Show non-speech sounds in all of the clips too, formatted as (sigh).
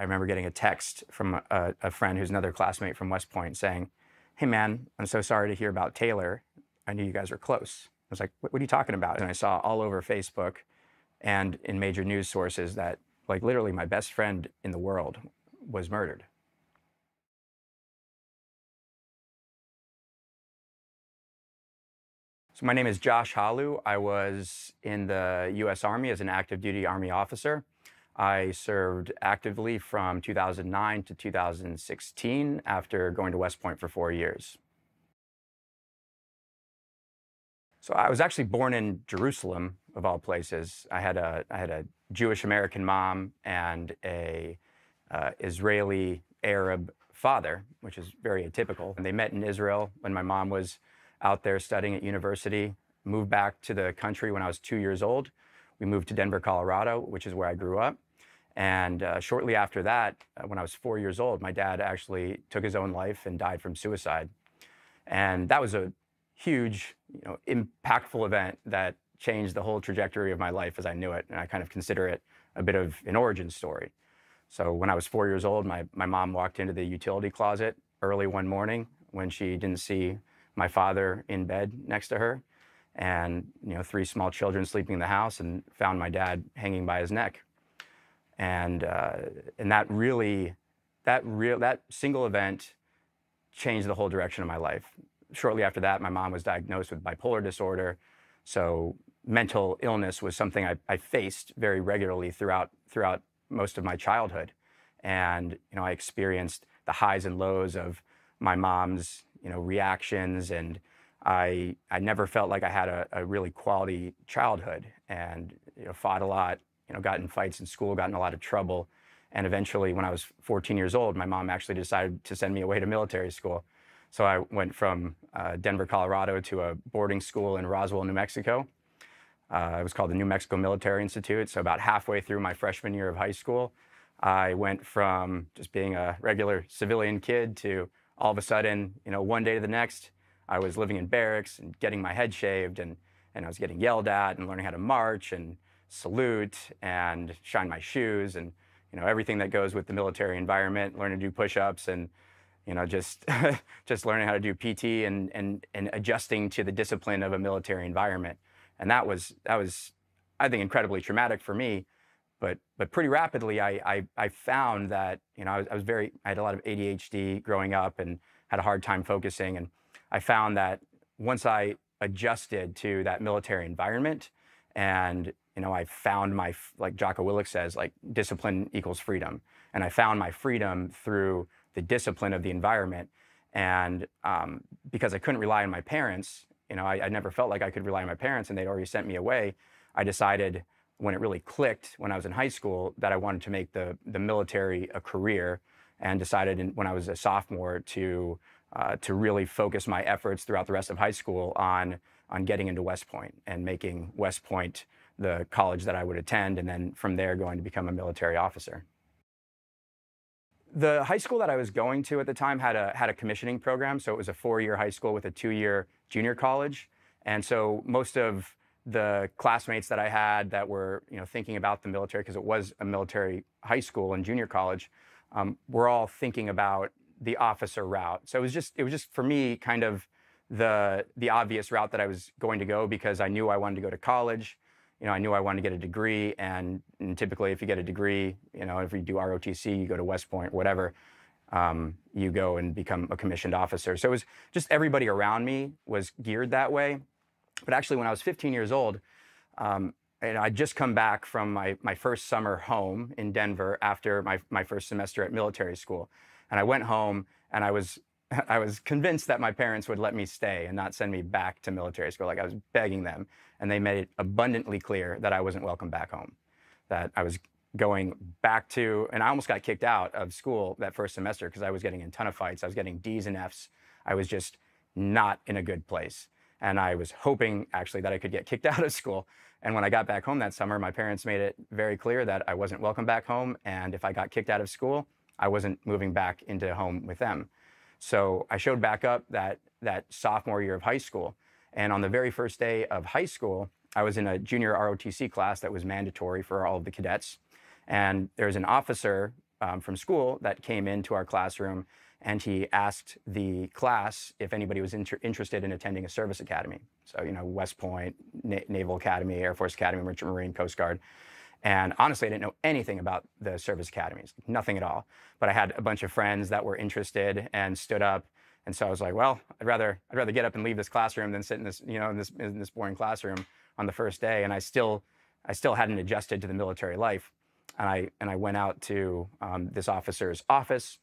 I remember getting a text from a, a friend who's another classmate from West Point saying, Hey man, I'm so sorry to hear about Taylor. I knew you guys were close. I was like, what, what are you talking about? And I saw all over Facebook and in major news sources that like literally my best friend in the world was murdered. So my name is Josh Halu. I was in the U.S. Army as an active duty Army officer. I served actively from 2009 to 2016 after going to West Point for four years. So I was actually born in Jerusalem, of all places. I had a, I had a Jewish American mom and a uh, Israeli Arab father, which is very atypical. And they met in Israel when my mom was out there studying at university, moved back to the country when I was two years old. We moved to Denver, Colorado, which is where I grew up. And uh, shortly after that, uh, when I was four years old, my dad actually took his own life and died from suicide. And that was a huge, you know, impactful event that changed the whole trajectory of my life as I knew it. And I kind of consider it a bit of an origin story. So when I was four years old, my, my mom walked into the utility closet early one morning when she didn't see my father in bed next to her and you know three small children sleeping in the house and found my dad hanging by his neck and uh, and that really that real that single event changed the whole direction of my life. Shortly after that my mom was diagnosed with bipolar disorder. So mental illness was something I, I faced very regularly throughout throughout most of my childhood. And you know i experienced the highs and lows of my mom's you know reactions. And I I never felt like I had a, a really quality childhood and you know, fought a lot, you know, got in fights in school, got in a lot of trouble. And eventually, when I was 14 years old, my mom actually decided to send me away to military school. So I went from uh, Denver, Colorado to a boarding school in Roswell, New Mexico. Uh, it was called the New Mexico Military Institute. So about halfway through my freshman year of high school, I went from just being a regular civilian kid to all of a sudden, you know, one day to the next, I was living in barracks and getting my head shaved and, and I was getting yelled at and learning how to march and salute and shine my shoes and, you know, everything that goes with the military environment, learn to do push-ups and, you know, just, (laughs) just learning how to do PT and, and, and adjusting to the discipline of a military environment. And that was, that was, I think, incredibly traumatic for me but but pretty rapidly I, I, I found that you know I was, I was very I had a lot of ADHD growing up and had a hard time focusing and I found that once I adjusted to that military environment and you know I found my like Jocko Willink says like discipline equals freedom. And I found my freedom through the discipline of the environment. And um, because I couldn't rely on my parents you know I, I never felt like I could rely on my parents and they'd already sent me away. I decided when it really clicked when I was in high school that I wanted to make the, the military a career and decided in, when I was a sophomore to, uh, to really focus my efforts throughout the rest of high school on, on getting into West Point and making West Point the college that I would attend and then from there going to become a military officer. The high school that I was going to at the time had a, had a commissioning program. So it was a four-year high school with a two-year junior college. And so most of the classmates that I had that were you know thinking about the military because it was a military high school and junior college, um, we're all thinking about the officer route. So it was just it was just for me kind of the the obvious route that I was going to go because I knew I wanted to go to college. You know, I knew I wanted to get a degree, and, and typically, if you get a degree, you know, if you do ROTC, you go to West Point, whatever. Um, you go and become a commissioned officer. So it was just everybody around me was geared that way. But actually, when I was 15 years old, um, and I'd just come back from my, my first summer home in Denver after my, my first semester at military school. And I went home and I was, I was convinced that my parents would let me stay and not send me back to military school. Like I was begging them. And they made it abundantly clear that I wasn't welcome back home, that I was going back to, and I almost got kicked out of school that first semester because I was getting in a ton of fights. I was getting D's and F's. I was just not in a good place. And I was hoping actually that I could get kicked (laughs) out of school. And when I got back home that summer, my parents made it very clear that I wasn't welcome back home. And if I got kicked out of school, I wasn't moving back into home with them. So I showed back up that, that sophomore year of high school. And on the very first day of high school, I was in a junior ROTC class that was mandatory for all of the cadets. And there was an officer um, from school that came into our classroom and he asked the class if anybody was inter interested in attending a service academy. So, you know, West Point, Na Naval Academy, Air Force Academy, Merchant Marine, Coast Guard. And honestly, I didn't know anything about the service academies, nothing at all. But I had a bunch of friends that were interested and stood up. And so I was like, well, I'd rather I'd rather get up and leave this classroom than sit in this, you know, in this in this boring classroom on the first day. And I still I still hadn't adjusted to the military life. And I and I went out to um, this officer's office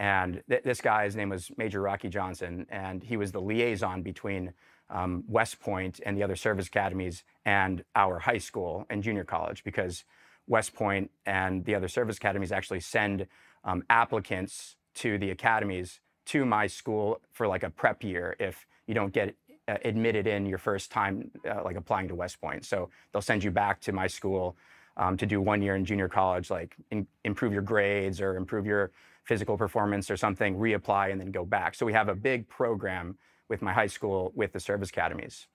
and th this guy's name was Major Rocky Johnson, and he was the liaison between um, West Point and the other service academies and our high school and junior college because West Point and the other service academies actually send um, applicants to the academies to my school for like a prep year if you don't get uh, admitted in your first time uh, like applying to West Point. So they'll send you back to my school um, to do one year in junior college, like in, improve your grades or improve your physical performance or something, reapply, and then go back. So we have a big program with my high school with the service academies.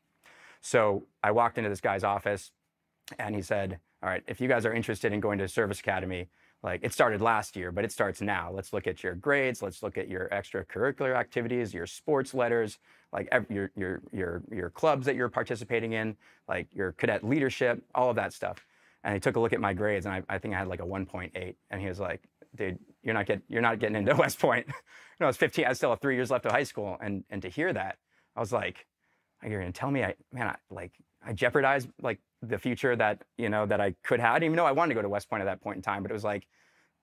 So I walked into this guy's office and he said, All right, if you guys are interested in going to service academy, like it started last year, but it starts now. Let's look at your grades. Let's look at your extracurricular activities, your sports letters, like your, your, your, your clubs that you're participating in, like your cadet leadership, all of that stuff. And he took a look at my grades, and I, I think I had like a 1.8. And he was like, "Dude, you're not getting you're not getting into (laughs) West Point." I was 15. I still have three years left of high school, and and to hear that, I was like, "You're gonna tell me I man, I, like I jeopardized like the future that you know that I could have." I didn't even know I wanted to go to West Point at that point in time, but it was like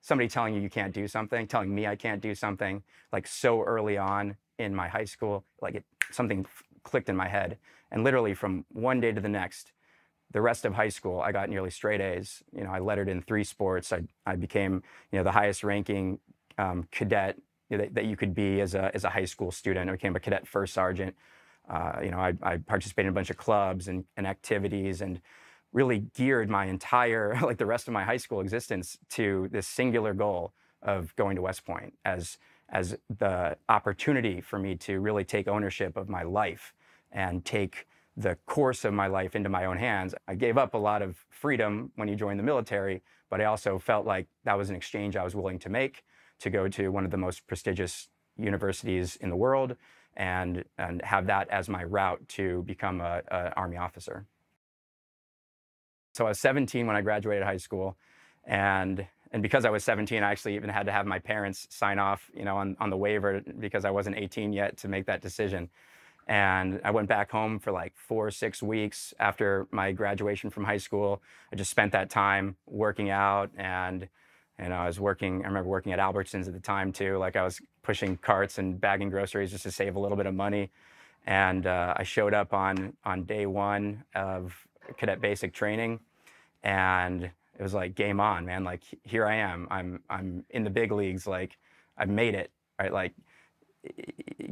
somebody telling you you can't do something, telling me I can't do something, like so early on in my high school, like it something clicked in my head, and literally from one day to the next the rest of high school, I got nearly straight A's. You know, I lettered in three sports. I, I became, you know, the highest ranking um, cadet that, that, you could be as a, as a high school student. I became a cadet first sergeant. Uh, you know, I, I, participated in a bunch of clubs and, and activities and really geared my entire, (laughs) like the rest of my high school existence to this singular goal of going to West Point as, as the opportunity for me to really take ownership of my life and take the course of my life into my own hands. I gave up a lot of freedom when you join the military, but I also felt like that was an exchange I was willing to make to go to one of the most prestigious universities in the world and, and have that as my route to become an Army officer. So I was 17 when I graduated high school, and and because I was 17, I actually even had to have my parents sign off, you know, on, on the waiver because I wasn't 18 yet to make that decision. And I went back home for like four or six weeks after my graduation from high school. I just spent that time working out and and I was working, I remember working at Albertsons at the time too. Like I was pushing carts and bagging groceries just to save a little bit of money. And uh, I showed up on, on day one of cadet basic training and it was like game on, man. Like here I am. I'm, I'm in the big leagues. Like I've made it, right? Like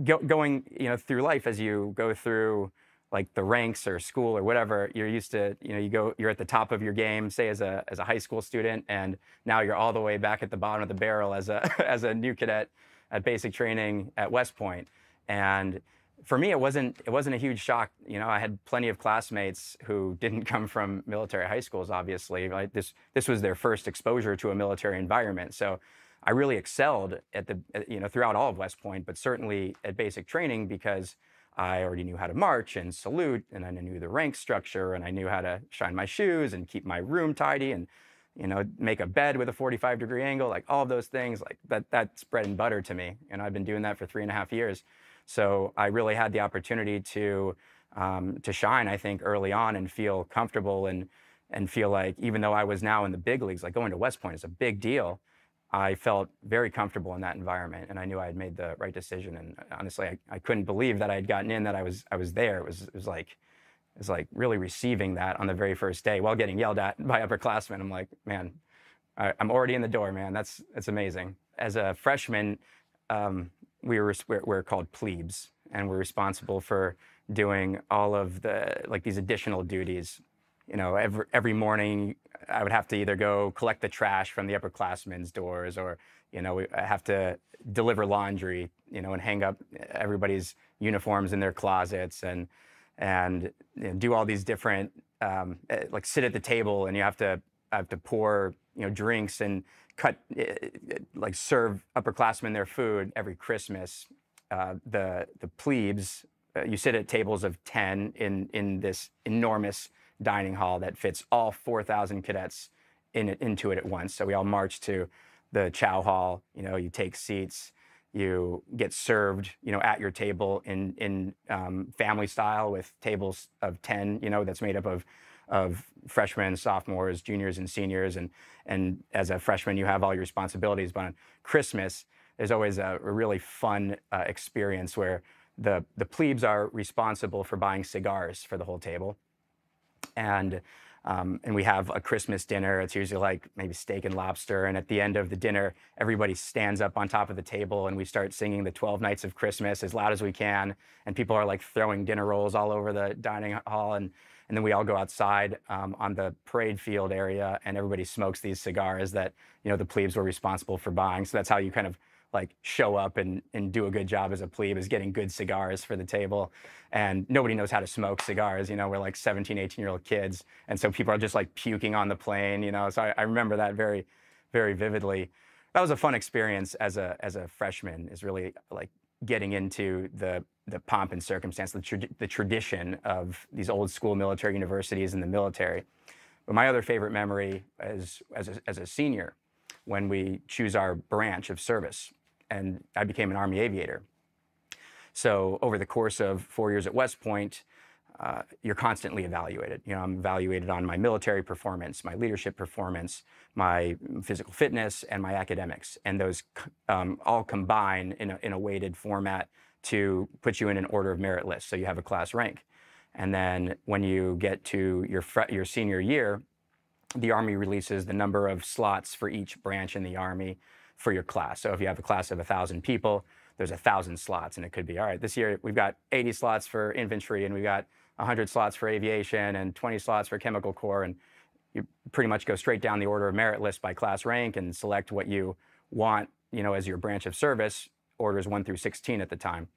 go, going you know through life as you go through like the ranks or school or whatever you're used to you know you go you're at the top of your game say as a as a high school student and now you're all the way back at the bottom of the barrel as a (laughs) as a new cadet at basic training at West Point. And for me it wasn't it wasn't a huge shock. You know I had plenty of classmates who didn't (laughs) come from military high schools obviously right? This this was their first exposure to a military environment. So I really excelled at the, you know, throughout all of West Point, but certainly at basic training because I already knew how to march and salute, and I knew the rank structure, and I knew how to shine my shoes and keep my room tidy, and you know, make a bed with a 45 degree angle, like all of those things, like that. That's bread and butter to me, and I've been doing that for three and a half years. So I really had the opportunity to um, to shine, I think, early on and feel comfortable and and feel like even though I was now in the big leagues, like going to West Point is a big deal. I felt very comfortable in that environment, and I knew I had made the right decision. And uh, honestly, I, I couldn't believe that I had gotten in, that I was I was there. It was it was like it was like really receiving that on the very first day while getting yelled at (laughs) by upperclassmen. I'm like, man, I, am already in the door, man. That's that's amazing. As a freshman, um, we were we're, we're called plebes, and we're responsible for doing all of the like these additional duties you know, every, every morning I would have to either go collect the trash from the upperclassmen's doors or, you know, I have to deliver laundry, you know, and hang up everybody's uniforms in their closets and, and you know, do all these different, um, eh, like sit at the table and you have to, I have to pour you know, drinks and cut, uh, like serve upperclassmen their food every Christmas. Uh, the the plebes, uh, you sit at tables of ten in in this enormous dining hall that fits all 4,000 cadets in it, into it at once. So we all march to the chow hall. You know, you take seats you get served, you know, at your table in in um, family style with tables of ten, you know, that's made up of of freshmen, sophomores, juniors, and seniors. And and as a freshman, you have all your responsibilities. But on Christmas, there's always a, a really fun uh, experience where the the plebes are responsible for buying cigars for the whole table, and um, and we have a Christmas dinner. It's usually like maybe steak and lobster. And at the end of the dinner, everybody stands up on top of the table and we start singing the 12 Nights of Christmas as loud as we can. And people are like throwing dinner rolls all over the dining hall. And, and then we all go outside um, on the parade field area and everybody smokes these cigars that, you know, the plebes were responsible for buying. So that's how you kind of like show up and, and do a good job as a plebe is getting good cigars for the table. And nobody knows how to smoke cigars. You know, we're like 17, 18 year old kids. And so people are just like puking on the Plain, you know. So I, I remember that very, very vividly. That was a fun experience as a, as a freshman is really like getting into the, the pomp and circumstance, the, tra the tradition of these old school military universities and the military. But my other favorite memory is as a, as a senior when we choose our branch of service and I became an Army aviator. So over the course of four years at West Point, uh, you're constantly evaluated. You know, I'm evaluated on my military performance, my leadership performance, my physical fitness, and my academics. And those um, all combine in a, in a weighted format to put you in an order of merit list. So you have a class rank. And then when you get to your, your senior year, the Army releases the number of slots for each branch in the Army for your class. So if you have a class of 1,000 people, there's 1,000 slots. And it could be, all right, this year we've got 80 slots for infantry and we've got 100 slots for aviation and 20 slots for chemical corps. And you pretty much go straight down the order of merit list by class rank and select what you want, you know, as your branch of service, orders 1 through 16 at the time.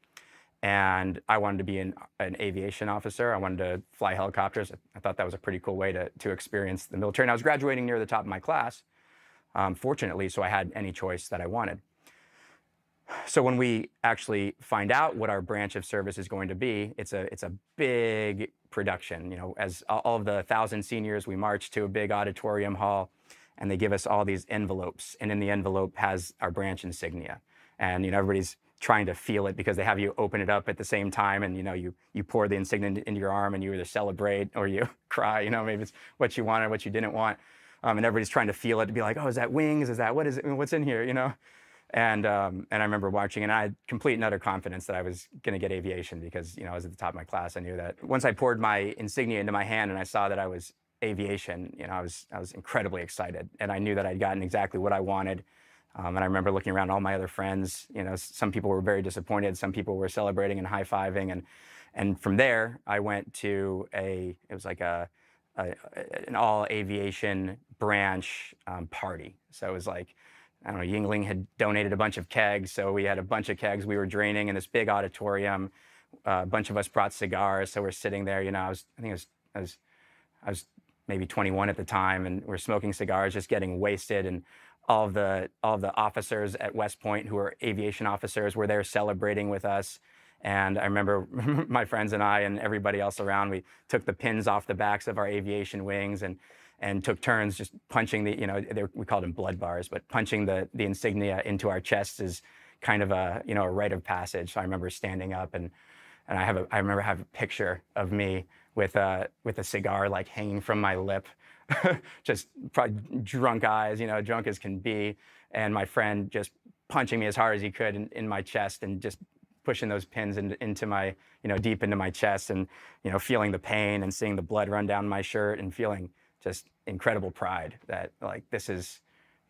And I wanted to be an, an aviation officer. I wanted to fly helicopters. I thought that was a pretty cool way to, to experience the military. And I was graduating near the top of my class um, fortunately, so I had any choice that I wanted. So when we actually find out what our branch of service is going to be, it's a it's a big production. You know, as all of the thousand seniors, we march to a big auditorium hall, and they give us all these envelopes, and in the envelope has our branch insignia, and you know everybody's trying to feel it because they have you open it up at the same time, and you know you you pour the insignia into your arm, and you either celebrate or you (laughs) cry. You know, maybe it's what you wanted, what you didn't want um, and everybody's trying to feel it to be like, oh, is that wings? Is that what is it? What's in here? You know. And um, and I remember watching, and I had complete and utter confidence that I was going to get aviation because you know I was at the top of my class. I knew that once I poured my insignia into my hand and I saw that I was aviation, you know, I was I was incredibly excited, and I knew that I'd gotten exactly what I wanted. Um, and I remember looking around all my other friends. You know, some people were very disappointed. Some people were celebrating and high fiving, and and from there I went to a it was like a a, an all aviation branch um, party. So it was like, I don't know, Yuengling had donated a bunch of kegs. So we had a bunch of kegs we were draining in this big auditorium. Uh, a bunch of us brought cigars. So we're sitting there, you know, I was, I think I was, I was, I was maybe 21 at the time and we're smoking cigars, just getting wasted. And all the, all the officers at West Point who were aviation officers were there celebrating with us. And I remember (laughs) my friends and I and everybody else around, we took the pins off the backs of our aviation wings and, and took turns just punching the, you know, we called them blood bars, but punching the, the insignia into our chests is kind of a, you know, a rite of passage. So I remember standing up and, and I have a, I remember have a picture of me with a, with a cigar like hanging from my lip, (laughs) just drunk eyes, you know, drunk as can be. And my friend just punching me as hard as he could in, in my chest and just pushing those pins in, into my, you know, deep into my chest and, you know, feeling the pain and seeing the blood run down my shirt and feeling just incredible pride that like this is,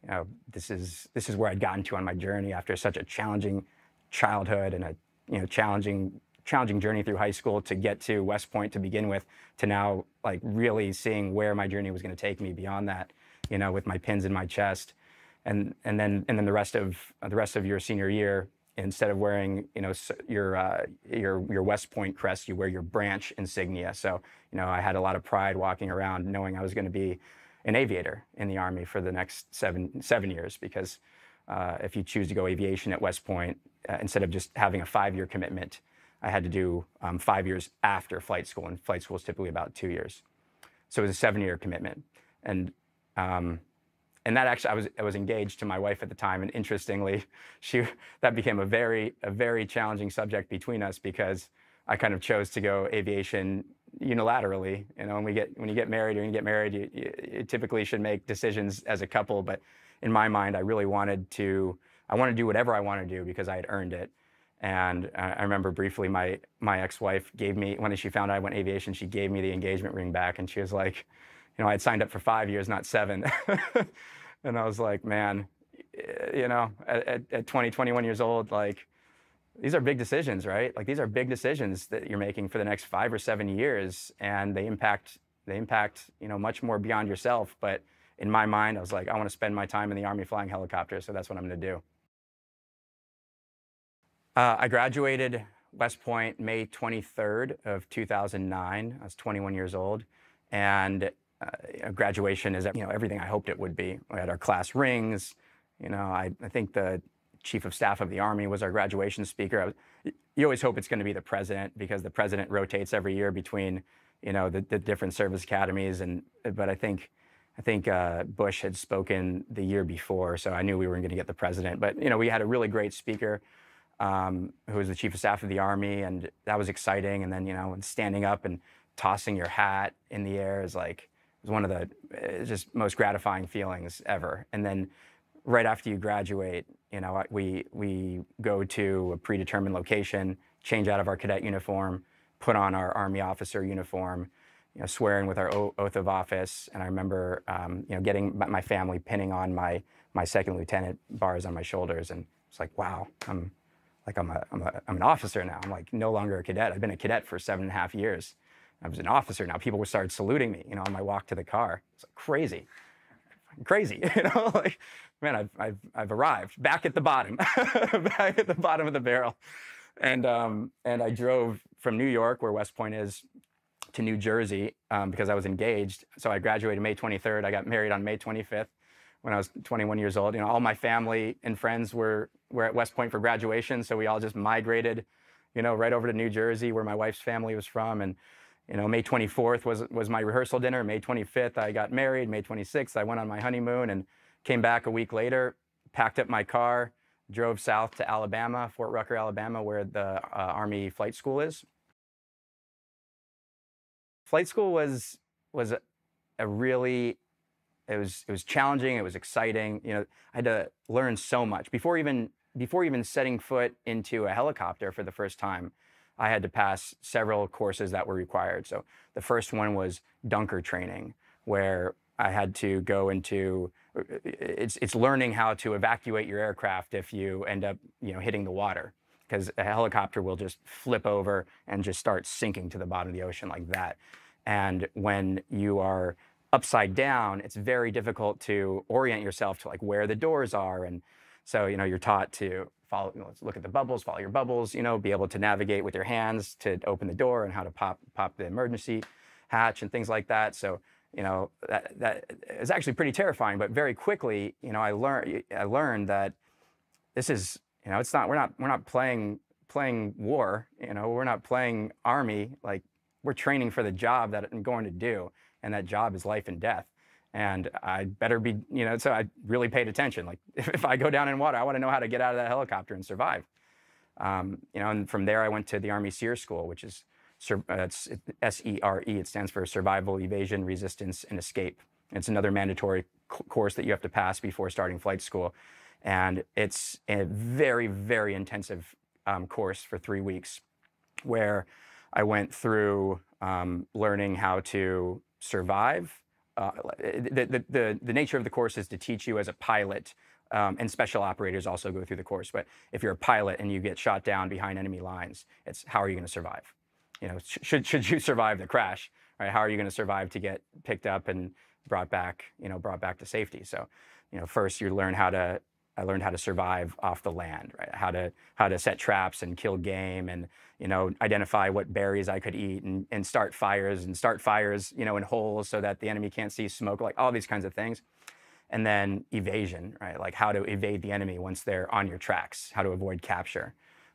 you know, this is this is where I'd gotten to on my journey after such a challenging childhood and a, you know, challenging challenging journey through high school to get to West Point to begin with, to now like really seeing where my journey was going to take me beyond that, you know, with my pins in my chest, and and then and then the rest of the rest of your senior year, instead of wearing, you know, your uh, your your West Point crest, you wear your branch insignia. So, you know, I had a lot of pride walking around, knowing I was going to be an aviator in the Army for the next seven, seven years because uh, if you choose to go aviation at West Point, uh, instead of just having a five-year commitment, I had to do um, five years after flight school, and flight school is typically about two years. So it was a seven-year commitment, and um, and that actually I was I was engaged to my wife at the time, and interestingly, (laughs) she that became a very a very challenging subject between us because I kind of chose to go aviation unilaterally. You know, when we get when you get married or when you get married, you, you, you typically should make decisions as a couple. But in my mind, I really wanted to I want to do whatever I want to do because I had earned it. And I remember briefly, my my ex-wife gave me when she found out I went aviation, she gave me the engagement ring back, and she was like, you know, I had signed up for five years, not seven. (laughs) and I was like, man, you know, at, at 20, 21 years old, like these are big decisions, right? Like these are big decisions that you're making for the next five or seven years, and they impact they impact you know much more beyond yourself. But in my mind, I was like, I want to spend my time in the Army flying helicopters, so that's what I'm going to do. Uh, I graduated West Point May 23rd of 2009. I was 21 years old, and uh, graduation is you know everything I hoped it would be. We had our class rings. You know, I, I think the chief of staff of the army was our graduation speaker. Was, you always hope it's going to be the president because the president rotates every year between you know the, the different service academies. And but I think I think uh, Bush had spoken the year before, so I knew we weren't going to get the president. But you know, we had a really great speaker. Um, who was the chief of staff of the army, and that was exciting. And then, you know, standing up and tossing your hat in the air is like was one of the uh, just most gratifying feelings ever. And then right after you graduate, you know, we we go to a predetermined location, change out of our cadet uniform, put on our army officer uniform, you know, swearing with our oath of office. And I remember, um, you know, getting my family pinning on my my second lieutenant bars on my shoulders, and it's like, wow, I'm like I'm a, I'm a I'm an officer now. I'm like no longer a cadet. I've been a cadet for seven and a half years. I was an officer now. People would start saluting me, you know, on my walk to the car. It's like crazy, crazy, (laughs) you know, like, man, I've, I've, I've arrived back at the bottom, (laughs) back at the bottom of the barrel. And, um, and I drove from New York, where West Point is, to New Jersey um, because I was engaged. So I graduated May 23rd. I got married on May 25th when I was 21 years old. You know, all my family and friends were, were at West Point for graduation. So we all just migrated, you know, right over to New Jersey where my wife's family was from. And you know, May 24th was, was my rehearsal dinner. May 25th, I got married. May 26th, I went on my honeymoon and came back a week later, packed up my car, drove south to Alabama, Fort Rucker, Alabama, where the uh, Army Flight School is. Flight school was was a, a really it was it was challenging. It was exciting. You know, I had to learn so much before even before even setting foot into a helicopter for the first time. I had to pass several courses that were required. So the first one was dunker training, where I had to go into uh, it's it's learning how to evacuate your aircraft if you end up you know hitting the water because a helicopter will just flip over and just start sinking to the bottom of the ocean like that. And when you are upside down, it's very difficult to orient yourself to like where the doors are. And so, you know, you're taught to follow, you know, let's look at the bubbles, follow your bubbles, you know, be able to navigate with your hands to open the door and how to pop, pop the emergency hatch and things like that. So, you know, that, that is actually pretty terrifying, but very quickly, you know, I learned, I learned that this is, you know, it's not, we're not, we're not playing, playing war, you know, we're not playing army, like we're training for the job that I'm going to do. And that job is life and death and I better be, you know, so I really paid attention. Like (laughs) if, I go down in water, I want to know how to get out of that helicopter and survive. Um, you know, and from there I went to the Army SERE School, which is uh, S-E-R-E. It stands for Survival, Evasion, Resistance, and Escape. It's another mandatory course that you have to pass before starting flight school, and it's a very, very intensive um, course for three weeks, where I went through um, learning how to survive uh, the, the, the, nature of the course is to teach you as a pilot, um, and special operators also go through the course. But if you're a pilot and you get shot down behind enemy lines, it's how are you going to survive? You know, should, should you (laughs) survive the crash, right? How are you going to survive to get picked up and brought back, you know, brought back to safety? So, you know, first you learn how to I learned how to survive off the land, right? How to how to set traps and kill game, and you know identify what berries I could eat, and, and start fires and start fires, you know, in holes so that the enemy can't see smoke, like all these kinds of things. And then evasion, right? Like how to evade the enemy once they're on your tracks, how to avoid capture,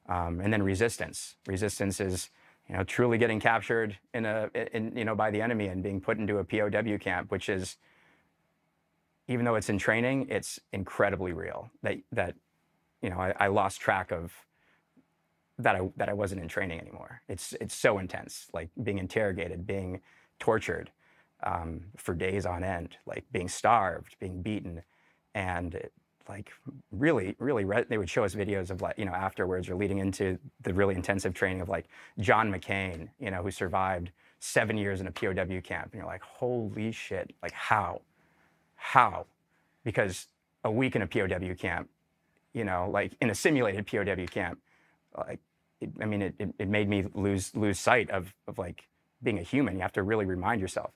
um, and then resistance. Resistance is you know truly getting captured in a in, you know by the enemy and being put into a POW camp, which is even though it's in training, it's incredibly real. That that you know, I, I, lost track of that I that I wasn't in training anymore. It's it's so intense, like being interrogated, being tortured um, for days on end, like being starved, being beaten, and it, like really, really, they would show us videos of like you know afterwards or leading into the really intensive training of like John McCain, you know, who survived seven years in a POW camp, and you're like, holy shit, like how? How? Because a week in a POW camp, you know, like in a simulated POW camp, like, it, I mean, it, it, it, made me lose lose sight of, of like being a human. You have to really remind yourself.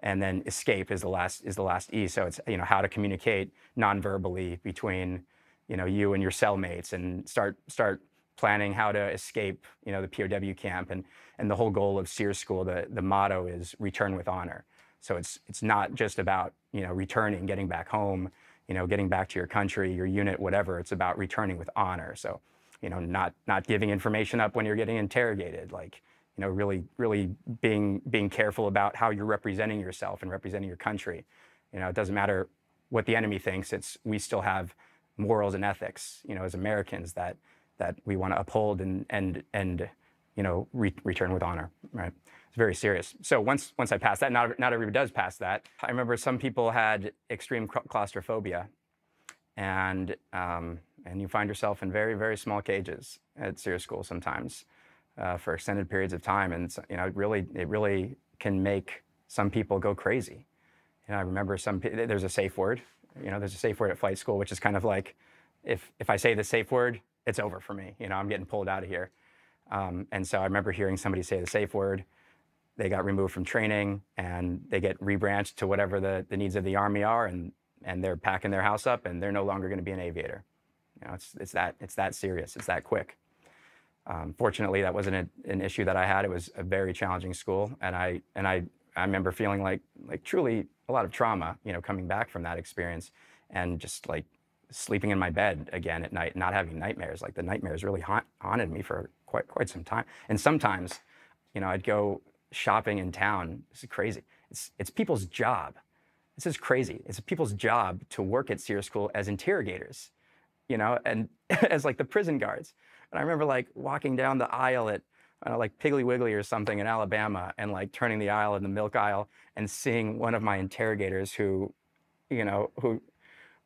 And then escape is the last is the last E. So it's you know how to communicate non-verbally between you know you and your cellmates and start start planning how to escape you know the POW camp and and the whole goal of SERE School the the motto is return with honor. So it's it's not just about you know returning, getting back home, you know, getting back to your country, your unit, whatever. It's about returning with honor. So you know, not not giving information up when you're getting interrogated, like you know, really really being being careful about how you're representing yourself and representing your country. You know, it doesn't matter what the enemy thinks. It's we still have morals and ethics, you know, as Americans that that we want to uphold and and and you know re return with honor, right? Very serious. So once once I passed that, not not everybody does pass that. I remember some people had extreme claustrophobia, and um, and you find yourself in very very small cages at SERE School sometimes uh, for extended periods of time, and you know it really it really can make some people go crazy. You know, I remember some there's a safe word. You know, there's a safe word at flight school, which is kind of like if if I say the safe word, it's over for me. You know, I'm getting pulled out of here. Um, and so I remember hearing somebody say the safe word, they got removed from training and they get rebranched to whatever the, the needs of the Army are and, and they're packing their house up and they're no longer going to be an aviator. You know, it's, it's, that, it's that serious, it's that quick. Um, fortunately, that wasn't a, an issue that I had. It was a very challenging school, and I and I I remember feeling like like truly a lot of trauma, you know, coming back from that experience, and just like sleeping in my bed again at night, not having nightmares. Like the nightmares really haunt, haunted me for quite quite some time. And sometimes, you know, I'd go shopping in town. This is crazy. It's, it's people's job. This is crazy. It's people's job to work at SERE School as interrogators, you know, and (laughs) as like the prison guards. And I remember like walking down the aisle at uh, like Piggly Wiggly or something in Alabama and like turning the aisle in the milk aisle and seeing one of my interrogators who, you know, who,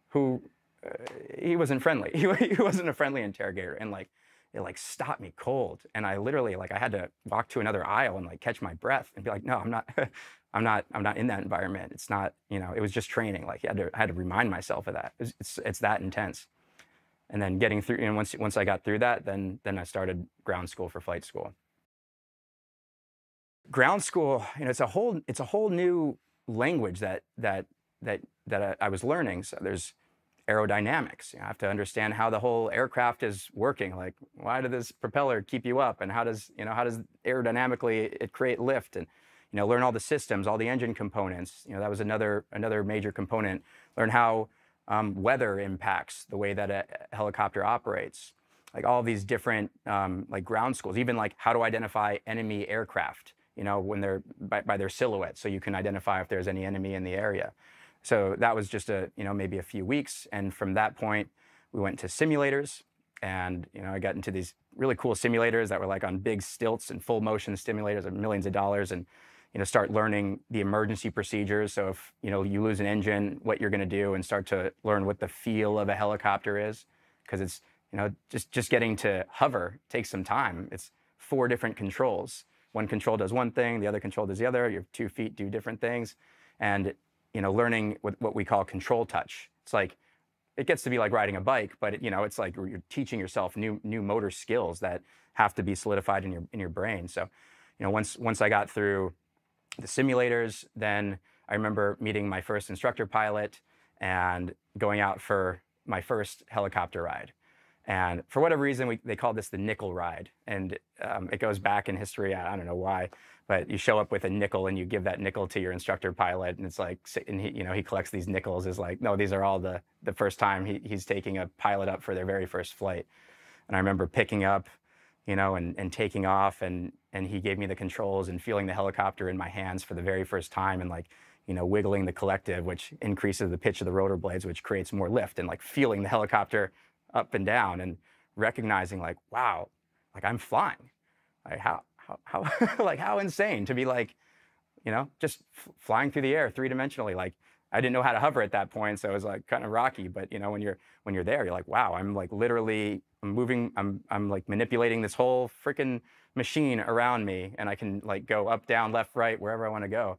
who, uh, he wasn't friendly. (laughs) He, he wasn't a friendly interrogator. And like, it like stopped me cold. And I literally like I had to walk to another aisle and like catch my breath and be like, no, I'm not, (laughs) I'm not, I'm not in that environment. It's not, you know, it was just training. Like I had to, I had to remind myself of that. It's, it's, it's that intense. And then getting through, and once, once I got through that, then, then I started ground school for flight school. Ground school, you know, it's a whole, it's a whole new language that, that, that, that I, I was learning. So there's, aerodynamics. You have to understand how the whole aircraft is working. Like, why does this propeller keep you up, and how does you know how does aerodynamically it create lift, and you know learn all the systems, all the engine components. You know that was another another major component. Learn how um, weather impacts the way that a helicopter operates. Like all these different um, like ground schools, even like how to identify enemy aircraft. You know when they're by, by their silhouette, so you can identify if there's any enemy in the area. So that was just a, you know, maybe a few weeks. And from that point, we went to simulators. And, you know, I got into these really cool simulators that were like on big stilts and full motion simulators of millions of dollars and, you know, start learning the emergency procedures. So if, you know, you lose an engine, what you're going to do and start to learn what the feel of a helicopter is. Because it's, you know, just, just getting to hover takes some time. It's four different controls. One control does one thing, the other control does the other. Your two feet do different things. And you know, learning what, we call control touch. It's like, it gets to be like riding a bike, but it, you know, it's like you're teaching yourself new new motor skills that have to be solidified in your in your brain. So, you know, once once I got through the simulators, then I remember meeting my first instructor pilot and going out for my first helicopter ride. And for whatever reason, we, they called this the nickel ride. And um, it goes back in history. I, I, don't know why, but you show up with a nickel and you give that nickel to your instructor pilot. And it's like, and he, you know, he collects these nickels is like, no, these are all the, the first time he, he's taking a pilot up for their very first flight. And I remember picking up, you know, and, and taking off and, and he gave me the controls and feeling the helicopter in my hands for the very first time. And like, you know, wiggling the collective, which increases the pitch of the rotor blades, which creates more lift and like feeling the helicopter up and down and recognizing like, wow, like I'm flying. Like how, how, (laughs) like how insane to be like, you know, just flying through the air three dimensionally. Like I didn't know how to hover at that point, so it was like kind of rocky. But you know, when you're when you're there, you're like, wow, I'm like literally I'm moving, I'm I'm like manipulating this whole freaking machine around me, and I can like go up, down, left, right, wherever I want to go.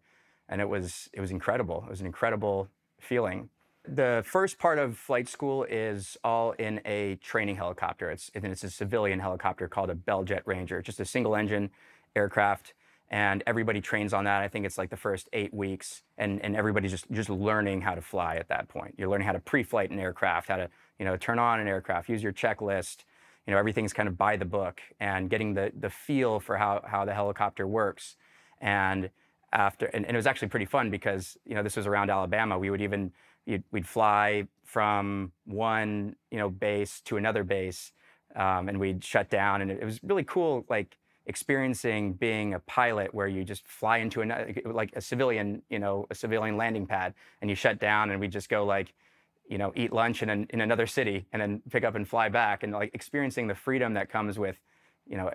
And it was it was incredible. It was an incredible feeling. The first part of flight school is all in a training helicopter. It's, it's a civilian helicopter called a Bell Jet Ranger, just a single engine aircraft. And everybody trains on that. I think it's like the first eight weeks. And, and everybody's just, just learning how to fly at that point. You're learning how to pre-flight an aircraft, how to you know, turn on an aircraft, use your checklist. You know, everything's kind of by the book and getting the, the feel for how, how the helicopter works. And after, and, and it was actually pretty fun because, you know, this was around Alabama. We would even we'd fly from one you know base to another base, um, and we'd shut down, and it, it, was really cool, like experiencing being a pilot where you just fly into another, like a civilian, you know, a civilian landing pad, and you shut down, and we just go like, you know, eat lunch in an, in another city, and then pick up and fly back, and like experiencing the freedom that comes with, you know,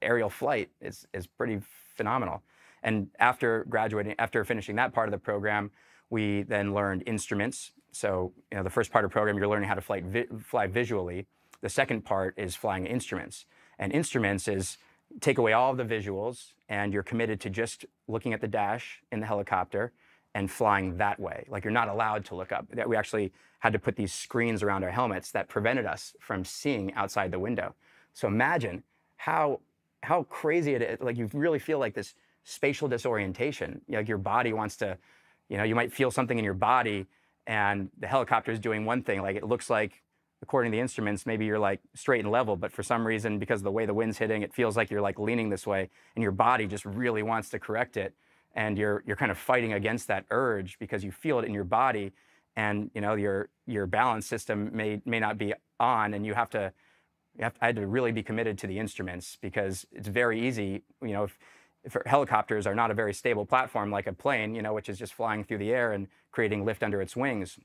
aerial flight is is pretty phenomenal. And after graduating, after finishing that part of the program, we then learned instruments. So, you know, the first part of the program, you're learning how to fly, vi fly visually. The second part is flying instruments. And instruments is take away all of the visuals and you're committed to just looking at the dash in the helicopter and flying that way. Like you're not allowed to look up. That we actually had to put these screens around our helmets that prevented us from seeing outside the window. So imagine how how crazy it is. Like you really feel like this spatial disorientation. Like your body wants to you know, you might feel something in your body and the helicopter is doing one thing. Like it looks like, according to the instruments, maybe you're like straight and level, but for some reason, because of the way the wind's hitting, it feels like you're like leaning this way and your body just really wants to correct it. And you're, you're kind of fighting against that urge because you feel it in your body and you know your your balance system may may not be on and you have to you have, I had to really be committed to the instruments because it's very easy you know if helicopters are not a very stable platform like a plane, you know, which is just flying through the air and creating lift under its wings.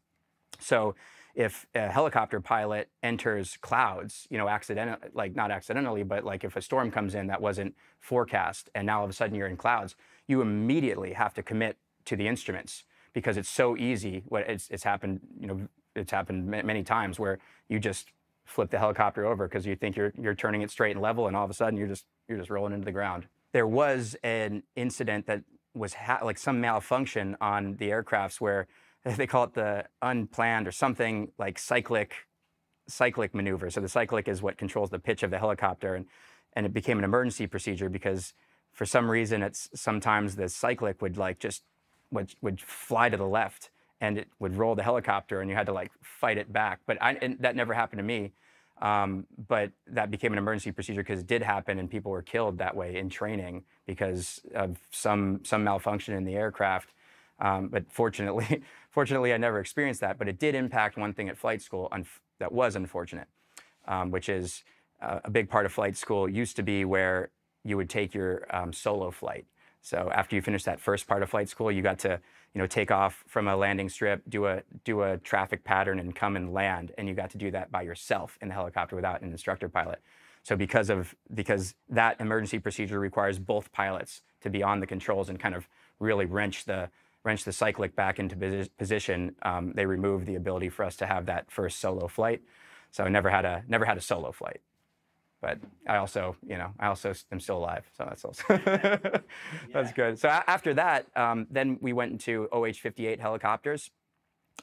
So if a helicopter pilot enters clouds, you know, accident like not accidentally, but like if a storm comes in that wasn't forecast and now all of a sudden you're in clouds, you immediately have to commit to the instruments because it's so easy. What it's, it's happened, you know, it's happened many times where you just flip the helicopter over because you think you're you're turning it straight and level, and all of a sudden you're just you're just rolling into the ground there was an incident that was like some malfunction on the aircrafts where (laughs) they call it the unplanned or something like cyclic cyclic maneuver. So the cyclic is what controls the pitch of the helicopter, and and it became an emergency procedure because for some reason it's sometimes the cyclic would like just would would fly to the left and it would roll the helicopter and you had to like fight it back. But I, that never happened to me. Um, but that became an emergency procedure because it did happen and people were killed that way in training because of some, some malfunction in the aircraft. Um, but fortunately, (laughs) fortunately, I never experienced that. But it did impact one thing at flight school that was unfortunate, um, which is uh, a big part of flight school used to be where you would take your um, solo flight. So after you finish that first part of flight school, you got to you know, take off from a landing strip, do a do a traffic pattern, and come and land. And you got to do that by yourself in the helicopter without an instructor pilot. So because of because that emergency procedure requires both pilots to be on the controls and kind of really wrench the wrench the cyclic back into position, um, they removed the ability for us to have that first solo flight. So I never had a never had a solo flight but I also, you know, I also am still alive, so that's also (laughs) that's good. So after that, um, then we went into OH-58 helicopters,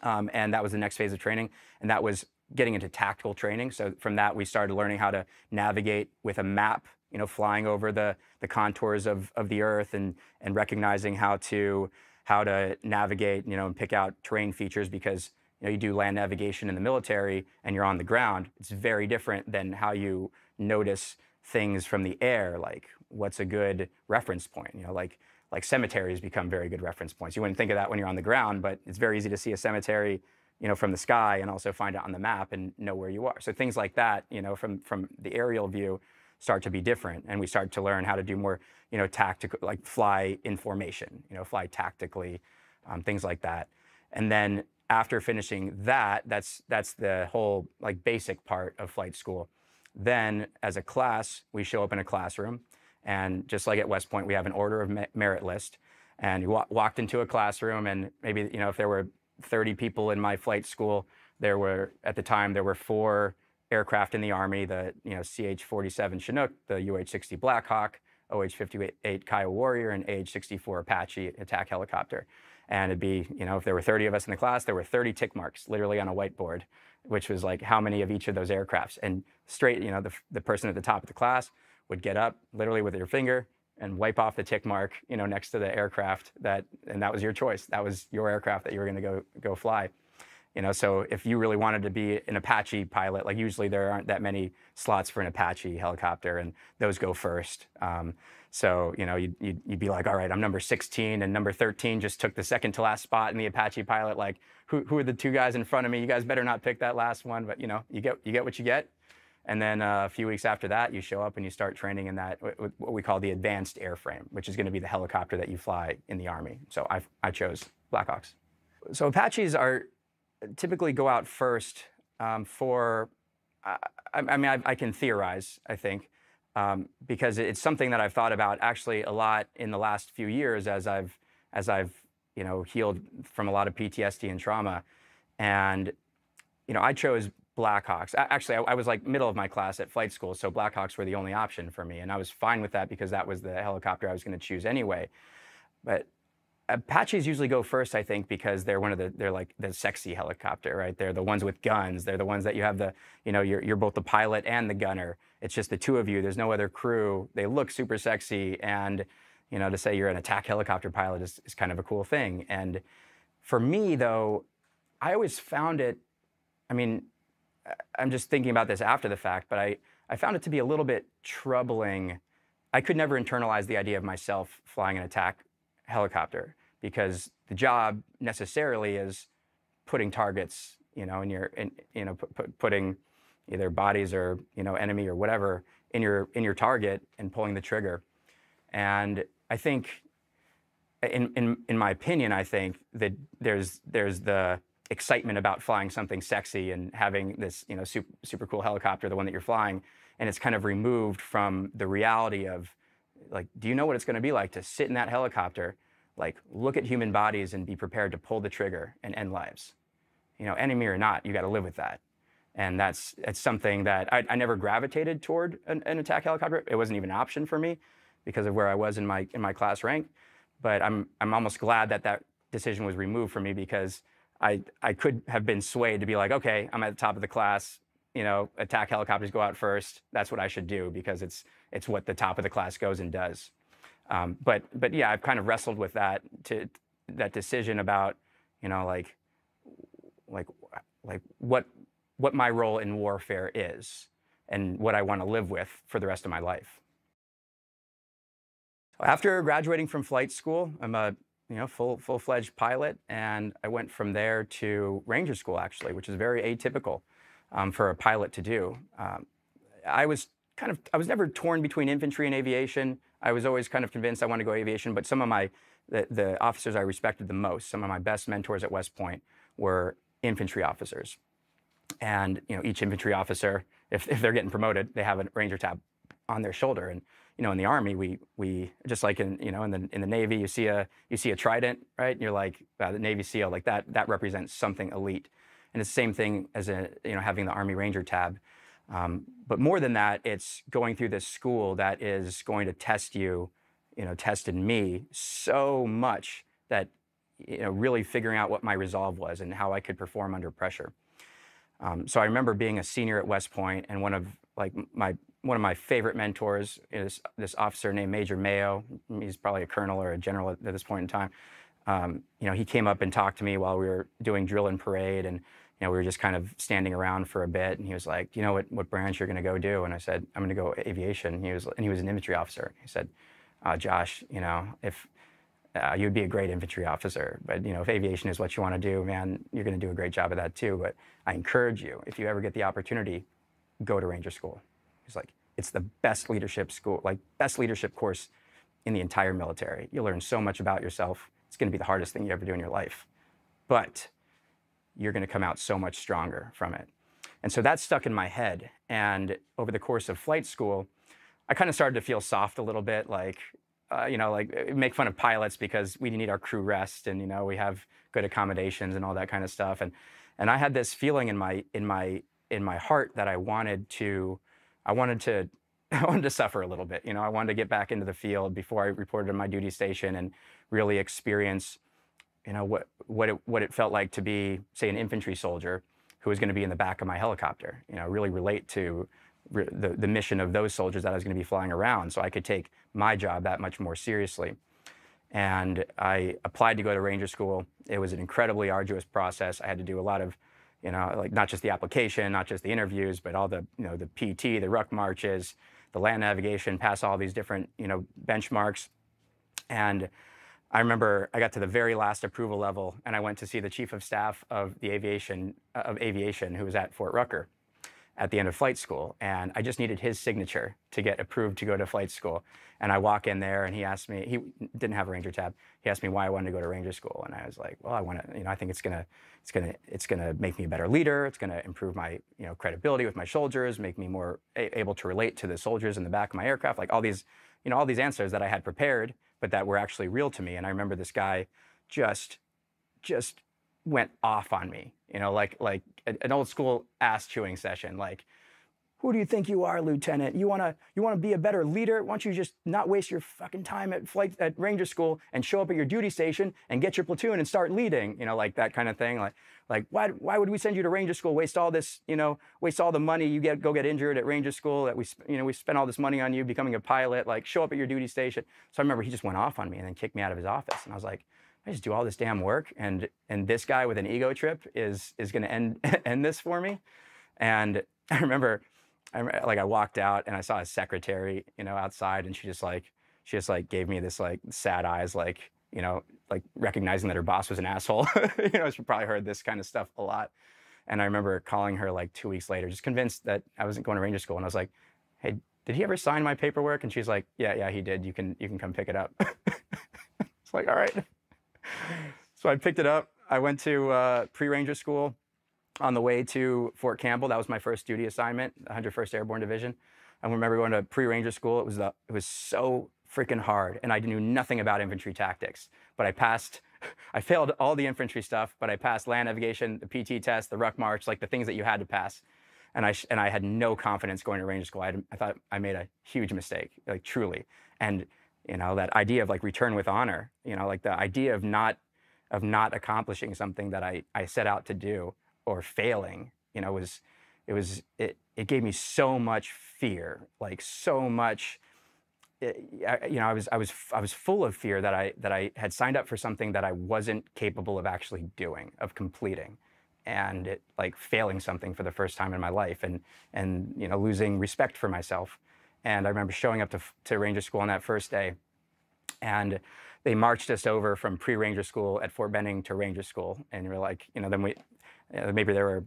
um, and that was the next phase of training, and that was getting into tactical training. So from that, we started learning how to navigate with a map, you know, flying over the the contours of of the Earth and and recognizing how to how to navigate, you know, and pick out terrain features because you know, you do land navigation in the military and you're on the ground, it's very different than how you notice things from the air, like what's a good reference point, you know, like like cemeteries become very good reference points. You wouldn't think of that when you're on the ground, but it's very easy to see a cemetery, you know, from the sky and also find it on the map and know where you are. So things like that, you know, from from the aerial view start to be different and we start to learn how to do more, you know, tactical like fly in formation, you know, fly tactically, um, things like that. And then after finishing that, that's that's the whole like basic part of flight school. Then as a class, we show up in a classroom and just like at West Point, we have an order of merit list. And you wa walked into a classroom, and maybe you know if there were 30 people in my flight school, there were at the time there were four aircraft in the Army: the you know CH-47 Chinook, the UH-60 Blackhawk, OH-58 Kiowa Warrior, and AH-64 Apache attack helicopter. And it'd be, you know, if there were 30 of us in the class, there were 30 tick marks literally on a whiteboard, which was like how many of each of those aircrafts. And straight, you know, the, the person at the top of the class would get up literally with your finger and wipe off the tick mark, you know, next to the aircraft that, and that was your choice. That was your aircraft that you were going to go go fly. You know, so if you really wanted to be an Apache pilot, like usually there aren't that many slots for an Apache helicopter, and those go first. Um, so you know, you'd, you'd, be like, all right, I'm number 16, and number 13 just took the second to last spot in the Apache pilot. Like, who, who are the two guys in front of me? You guys better not pick that last one. But you know, you get you get what you get. And then uh, a few weeks after that, you show up and you start training in that, what we call the advanced airframe, which is going to be the helicopter that you fly in the Army. So I, I chose Blackhawks. So Apaches are typically go out first um, for, I, I mean, I, I, can theorize, I think, um, because it's something that I've thought about actually a lot in the last few years as I've, as I've, you know, healed from a lot of PTSD and trauma. And, you know, I chose Blackhawks. Actually, I, I, was like middle of my class at flight school, so Blackhawks were the only option for me, and I was fine with that because that was the helicopter I was going to choose anyway. But Apaches usually go first, I think, because they're one of the they're like the sexy helicopter, right? They're the ones with guns. They're the ones that you have the you know you're you're both the pilot and the gunner. It's just the two of you. There's no other crew. They look super sexy, and you know to say you're an attack helicopter pilot is, is kind of a cool thing. And for me, though, I always found it. I mean, I'm just thinking about this after the fact, but I, I found it to be a little bit troubling. I could never internalize the idea of myself flying an attack helicopter because the job necessarily is putting targets, you know, in your, in, you know, putting either bodies or you know enemy or whatever in your in your target and pulling the trigger. And I think, in in in my opinion, I think that there's there's the excitement about flying something sexy and having this, you know, super, super cool helicopter, the one that you're flying, and it's kind of removed from the reality of, like, do you know what it's going to be like to sit in that helicopter, like, look at human bodies and be prepared to pull the trigger and end lives? You know, enemy or not, you got to live with that. And that's it's something that I, I never gravitated toward an, an attack helicopter. It wasn't even an option for me because of where I was in my in my class rank. But I'm I'm almost glad that that decision was removed from me because I, I could have been swayed to be like, okay, I'm at the top of the class, you know, attack helicopters go out first. That's what I should do because it's, it's what the top of the class goes and does. Um, but, but yeah, I've kind of wrestled with that, to, that decision about, you know, like, like, like what, what my role in warfare is and what I want to live with for the rest of my life. After graduating from flight school, I'm a you know, full, full-fledged pilot. And I went from there to Ranger School, actually, which is very atypical um, for a pilot to do. Um, I was kind of, I was never torn between infantry and aviation. I was always kind of convinced I wanted to go aviation, but some of my, the, the officers I respected the most, some of my best mentors at West Point were infantry officers. And, you know, each infantry officer, if, if they're getting promoted, they have a Ranger tab on their shoulder. And you know, in the Army, we we just like in you know in the in the Navy, you see a you see a trident, right? And you're like uh, the Navy SEAL, like that that represents something elite, and it's the same thing as a you know having the Army Ranger tab. Um, but more than that, it's going through this school that is going to test you, you know, tested me so much that you know really figuring out what my resolve was and how I could perform under pressure. Um, so I remember being a senior at West Point, and one of like my one of my favorite mentors is this officer named Major Mayo. He's probably a colonel or a general at, this point in time. um, you know, he came up and talked to me while we were doing drill and parade, and you know, we were just kind of standing around for a bit. And he was like, "Do you know what what branch you're going to go do?" And I said, "I'm going to go aviation." And he was and he was an infantry officer. He said, uh, "Josh, you know, if uh, you'd be a great infantry officer, but you know, if aviation is what you want to do, man, you're going to do a great job of that too. But I encourage you, if you ever get the opportunity, go to Ranger School." He's like, "It's the best leadership school, like best leadership course." in the entire military. You'll learn so much about yourself it's going to be the hardest thing you ever do in your life. But you're going to come out so much stronger from it. And so that stuck in my head. And over the course of flight school, I kind of started to feel soft a little bit, like, uh, you know, like uh, make fun of pilots because we need our crew rest and, you know, we have good accommodations and all that kind of stuff. And, and I had this feeling in my, in my, in my heart that I wanted to, I wanted to, (laughs) I wanted to suffer a little bit. You know, I wanted to get back into the field before I reported to my duty station and really experience, you know, what, what, it, what it felt like to be, say, an infantry soldier who was going to be in the back of my helicopter, you know, really relate to re the, the mission of those soldiers that I was going to be flying around so I could take my job that much more seriously. And I applied to go to Ranger School. It was an incredibly arduous process. I had to do a lot of, you know, like not just the application, not just the interviews, but all the, you know, the PT, the ruck marches, the land navigation, pass all these different, you know, benchmarks. And I remember I got to the very last approval level and I went to see the chief of staff of the aviation uh, of aviation who was at Fort Rucker at the end of flight school and I just needed his signature to get approved to go to flight school. And I walk in there and he asked me he didn't have a ranger tab he asked me why I wanted to go to ranger school and I was like well I want to you know I think it's going to it's going to it's going to make me a better leader it's going to improve my you know credibility with my soldiers make me more able to relate to the soldiers in the back of my aircraft like all these you know all these answers that I had prepared but that were actually real to me. And I remember this guy just, just went off on me, you know, like, like an old school ass chewing session. Like, who do you think you are, Lieutenant? You wanna, you wanna be a better leader? Why don't you just not waste your fucking time at flight at Ranger School and show up at your duty station and get your platoon and start leading? You know, like that kind of thing. Like, like why, why would we send you to Ranger School? Waste all this, you know, waste all the money you get, go get injured at Ranger School. That we, you know, we spent all this money on you becoming a pilot. Like, show up at your duty station. So I remember he just went off on me and then kicked me out of his office. And I was like, I just do all this damn work, and and this guy with an ego trip is is going to end (laughs) end this for me. And I remember I like I walked out and I saw a secretary, you know, outside, and she just like she just like gave me this like sad eyes, like you know, like recognizing that her boss was an asshole. (laughs) you know, she probably heard this kind of stuff a lot. And I remember calling her like two weeks later, just convinced that I wasn't going to Ranger School, and I was like, "Hey, did he ever sign my paperwork?" And she's like, "Yeah, yeah, he did. You can you can come pick it up." (laughs) it's like, all right. (laughs) So I picked it up. I went to uh, pre-Ranger School on the way to Fort Campbell. That was my first duty assignment, 101st Airborne Division. I remember going to pre-ranger school. It was the, it was so freaking hard, and I knew nothing about infantry tactics. But I passed. (laughs) I failed all the infantry stuff, but I passed land navigation, the PT test, the ruck march, like the things that you had to pass. And I and I had no confidence going to ranger school. I, had, I thought I made a huge mistake, like truly. And you know that idea of like return with honor. You know, like the idea of not of not accomplishing something that I I set out to do or failing, you know, was it was it it gave me so much fear, like so much. It, eh, you know, I was I was I was full of fear that I that I had signed up for something that I wasn't capable of actually doing, of completing, and it, like failing something for the first time in my life, and and you know losing respect for myself. And I remember showing up to to Ranger School on that first day, and they marched us over from pre-Ranger School at Fort Benning to Ranger School, and we're like, you know, then we uh, maybe there were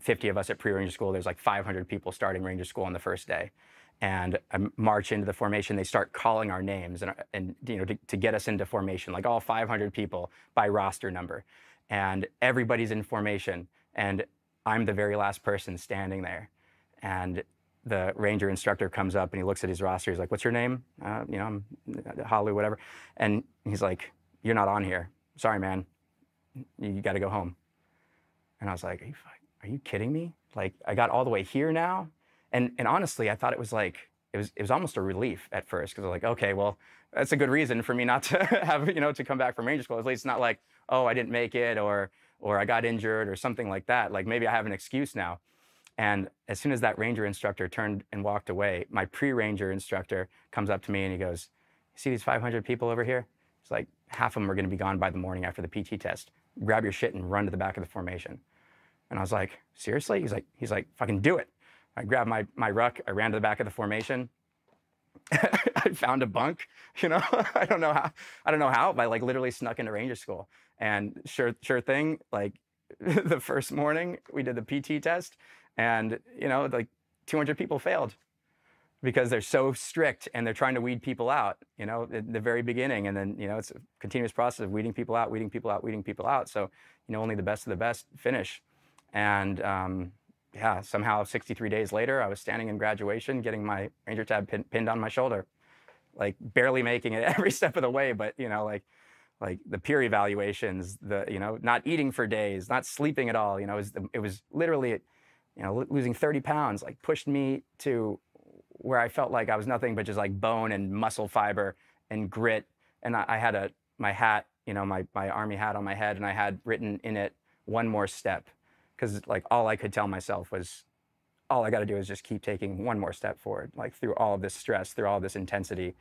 50 of us at pre-ranger school. There's like 500 people starting ranger school on the first day. And I march into the formation. They start calling our names and, and you know, to, to get us into formation, like all 500 people by roster number. And everybody's in formation. And I'm the very last person standing there. And the ranger instructor comes up and he looks at his roster. He's like, "What's your name?" Uh, you know, I'm Halu, whatever. And he's like, "You're not on here. Sorry, man. You got to go home." And I was like, are you, are you kidding me? Like, I got all the way here now? And, and honestly, I thought it was like, it was, it was almost a relief at first because I was like, okay, well, that's a good reason for me not to (laughs) have, you know, to come back from Ranger School. At least it's not like, oh, I didn't make it or, or I got injured or something like that. Like maybe I have an excuse now. And as soon as that ranger instructor turned and walked away, my pre-ranger instructor comes up to me and he goes, "You see these 500 people over here?" It's like, half of them are going to be gone by the morning after the PT test. Grab your shit and run to the back of the formation. And I was like, seriously? He's like, he's like, fucking do it. I grabbed my, my ruck, I ran to the back of the formation. (laughs) I found a bunk, (laughs) you know, (laughs) I don't know how, I don't know how, but I like literally snuck into ranger school and sure, sure thing, like the first morning we did the PT test and, you know, like 200 people failed because they're so strict and they're trying to weed people out, you know, at the very beginning. And then, you know, it's a continuous process of weeding people out, weeding people out, weeding people out. So, you know, only the best of the best finish. And um, yeah, somehow 63 days later, I was standing in graduation getting my Ranger tab pin, pinned on my shoulder, like barely making it (laughs) every step of the way. But, you know, like, like the peer evaluations, the, you know, not eating for days, not sleeping at all, you know, it was, it was literally, you know, losing 30 pounds, like pushed me to where I felt like I was nothing but just like bone and muscle fiber and grit. And I, I had a my hat, you know, my my army hat on my head, and I had written in it one more step, because like all I could tell myself was, all I got to do is just keep taking one more step forward, like through all of this stress, through all of this intensity,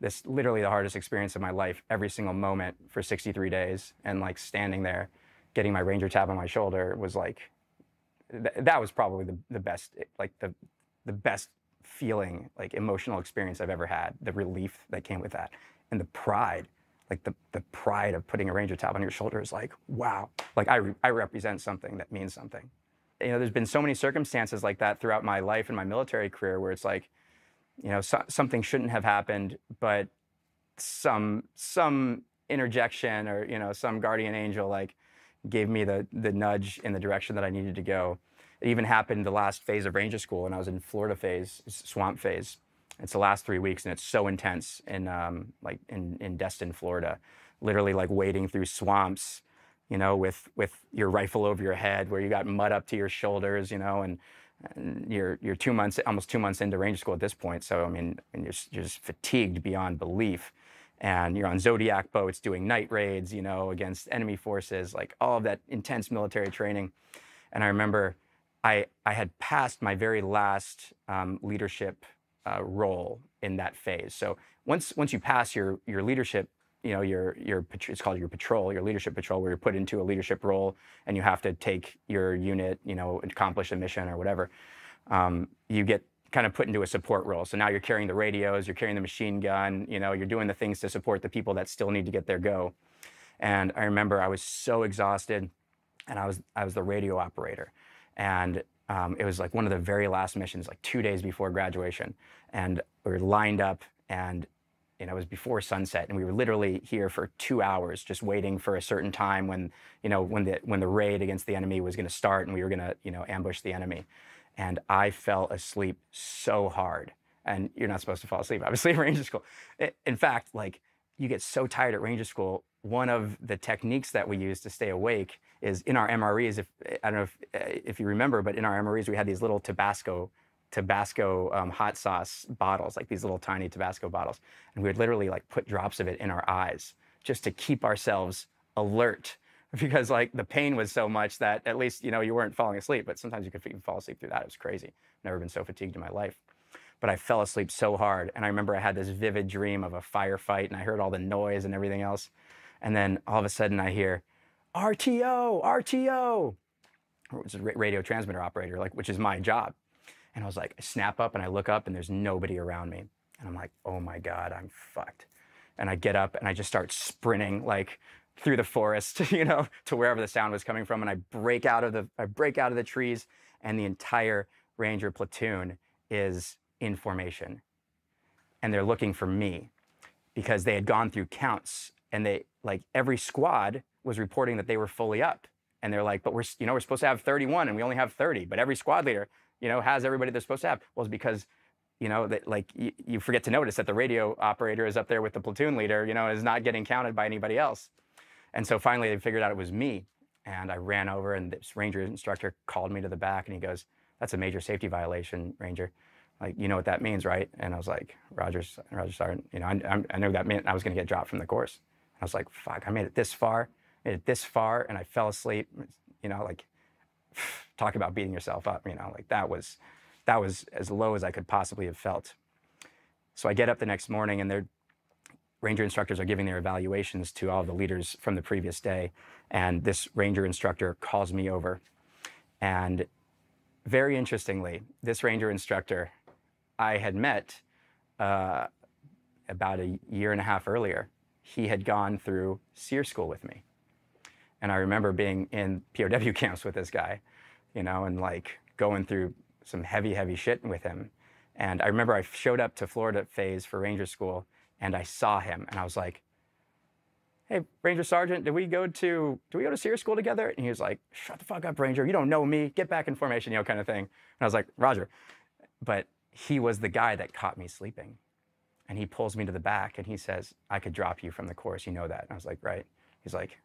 this literally the hardest experience of my life, every single moment for 63 days, and like standing there, getting my ranger tab on my shoulder was like, th- that was probably the the best, like the the best feeling, like emotional experience I've ever had, the relief that came with that, and the pride, like the, the pride of putting a Ranger tab on your shoulder is like, wow, like I, re- I represent something that means something. You know, there's been so many circumstances like that throughout my life and my military career where it's like, you know, so, something shouldn't have happened, but some some interjection or you know some guardian angel like gave me the the nudge in the direction that I needed to go. It even happened the last phase of Ranger School when I was in Florida phase, swamp phase. It's the last three weeks, and it's so intense in um, like in, in Destin, Florida. Literally like wading through swamps, you know, with with your rifle over your head, where you got mud up to your shoulders, you know, and, and you're you're two months, almost two months into Ranger School at this point. So I mean, and you're, you're just fatigued beyond belief and you're on Zodiac boats doing night raids, you know, against enemy forces, like all of that intense military training. And I remember I, I had passed my very last um, leadership uh, role in that phase. So once once you pass your your leadership, you know your your it's called your patrol, your leadership patrol, where you're put into a leadership role and you have to take your unit, you know, accomplish a mission or whatever. Um, you get kind of put into a support role. So now you're carrying the radios, you're carrying the machine gun, you know, you're doing the things to support the people that still need to get their go. And I remember I was so exhausted, and I was I was the radio operator. And um, it was like one of the very last missions, like two days before graduation. And we were lined up and you know, it was before sunset, and we were literally here for two hours, just waiting for a certain time when, you know, when the when the raid against the enemy was going to start, and we were going to, you know, ambush the enemy. And I fell asleep so hard. And you're not supposed to fall asleep, obviously, (laughs) at Ranger School. In fact, like you get so tired at Ranger School, one of the techniques that we use to stay awake is in our MREs. If I don't know if, if you remember, but in our MREs we had these little Tabasco Tabasco um, hot sauce bottles, like these little tiny Tabasco bottles, and we would literally like put drops of it in our eyes just to keep ourselves alert (laughs) because like the pain was so much that at least you know you weren't falling asleep, but sometimes you could even fall asleep through that. It was crazy. Never been so fatigued in my life. But I fell asleep so hard, and I remember I had this vivid dream of a firefight, and I heard all the noise and everything else. And then all of a sudden I hear, RTO, RTO, which is radio transmitter operator, like which is my job. And I was like, I snap up and I look up and there's nobody around me. And I'm like, oh my God, I'm fucked. And I get up and I just start sprinting like through the forest, (laughs) you know, to wherever the sound was coming from. And I break out of the I break out of the trees and the entire Ranger platoon is in formation. And they're looking for me because they had gone through counts and they like every squad was reporting that they were fully up. And they're like but we're you know we're supposed to have 31 and we only have 30 but every squad leader you know has everybody they're supposed to have. Well it's because you know that like you, you forget to notice that the radio operator is up there with the platoon leader you know is not getting counted by anybody else. And so finally they figured out it was me. And i ran over and this ranger instructor called me to the back and he goes that's a major safety violation ranger. Like you know what that means right? And i was like rogers roger sergeant you know i, I knew that meant i was going to get dropped from the course. And I was like, fuck, I made it this far, made it this far, and I fell asleep. You know, like (sighs) talk about beating yourself up. You know, like that was that was as low as I could possibly have felt. So I get up the next morning, and they're ranger instructors are giving their evaluations to all the leaders from the previous day. And this ranger instructor calls me over. And very interestingly, this ranger instructor I had met uh, about a year and a half earlier. He had gone through SERE school with me. And I remember being in POW (laughs) camps with this guy, you know, and like going through some heavy, heavy shit with him. And I remember I showed up to Florida phase for Ranger School and I saw him and I was like, hey, Ranger Sergeant, did we go to, do we go to SERE school together? And he was like, shut the fuck up, Ranger. You don't know me. Get back in formation, you know, kind of thing. And I was like, Roger. But he was the guy that caught me sleeping. And he pulls me to the back and he says, I could drop you from the course. You know that. And I was like, right. He's like,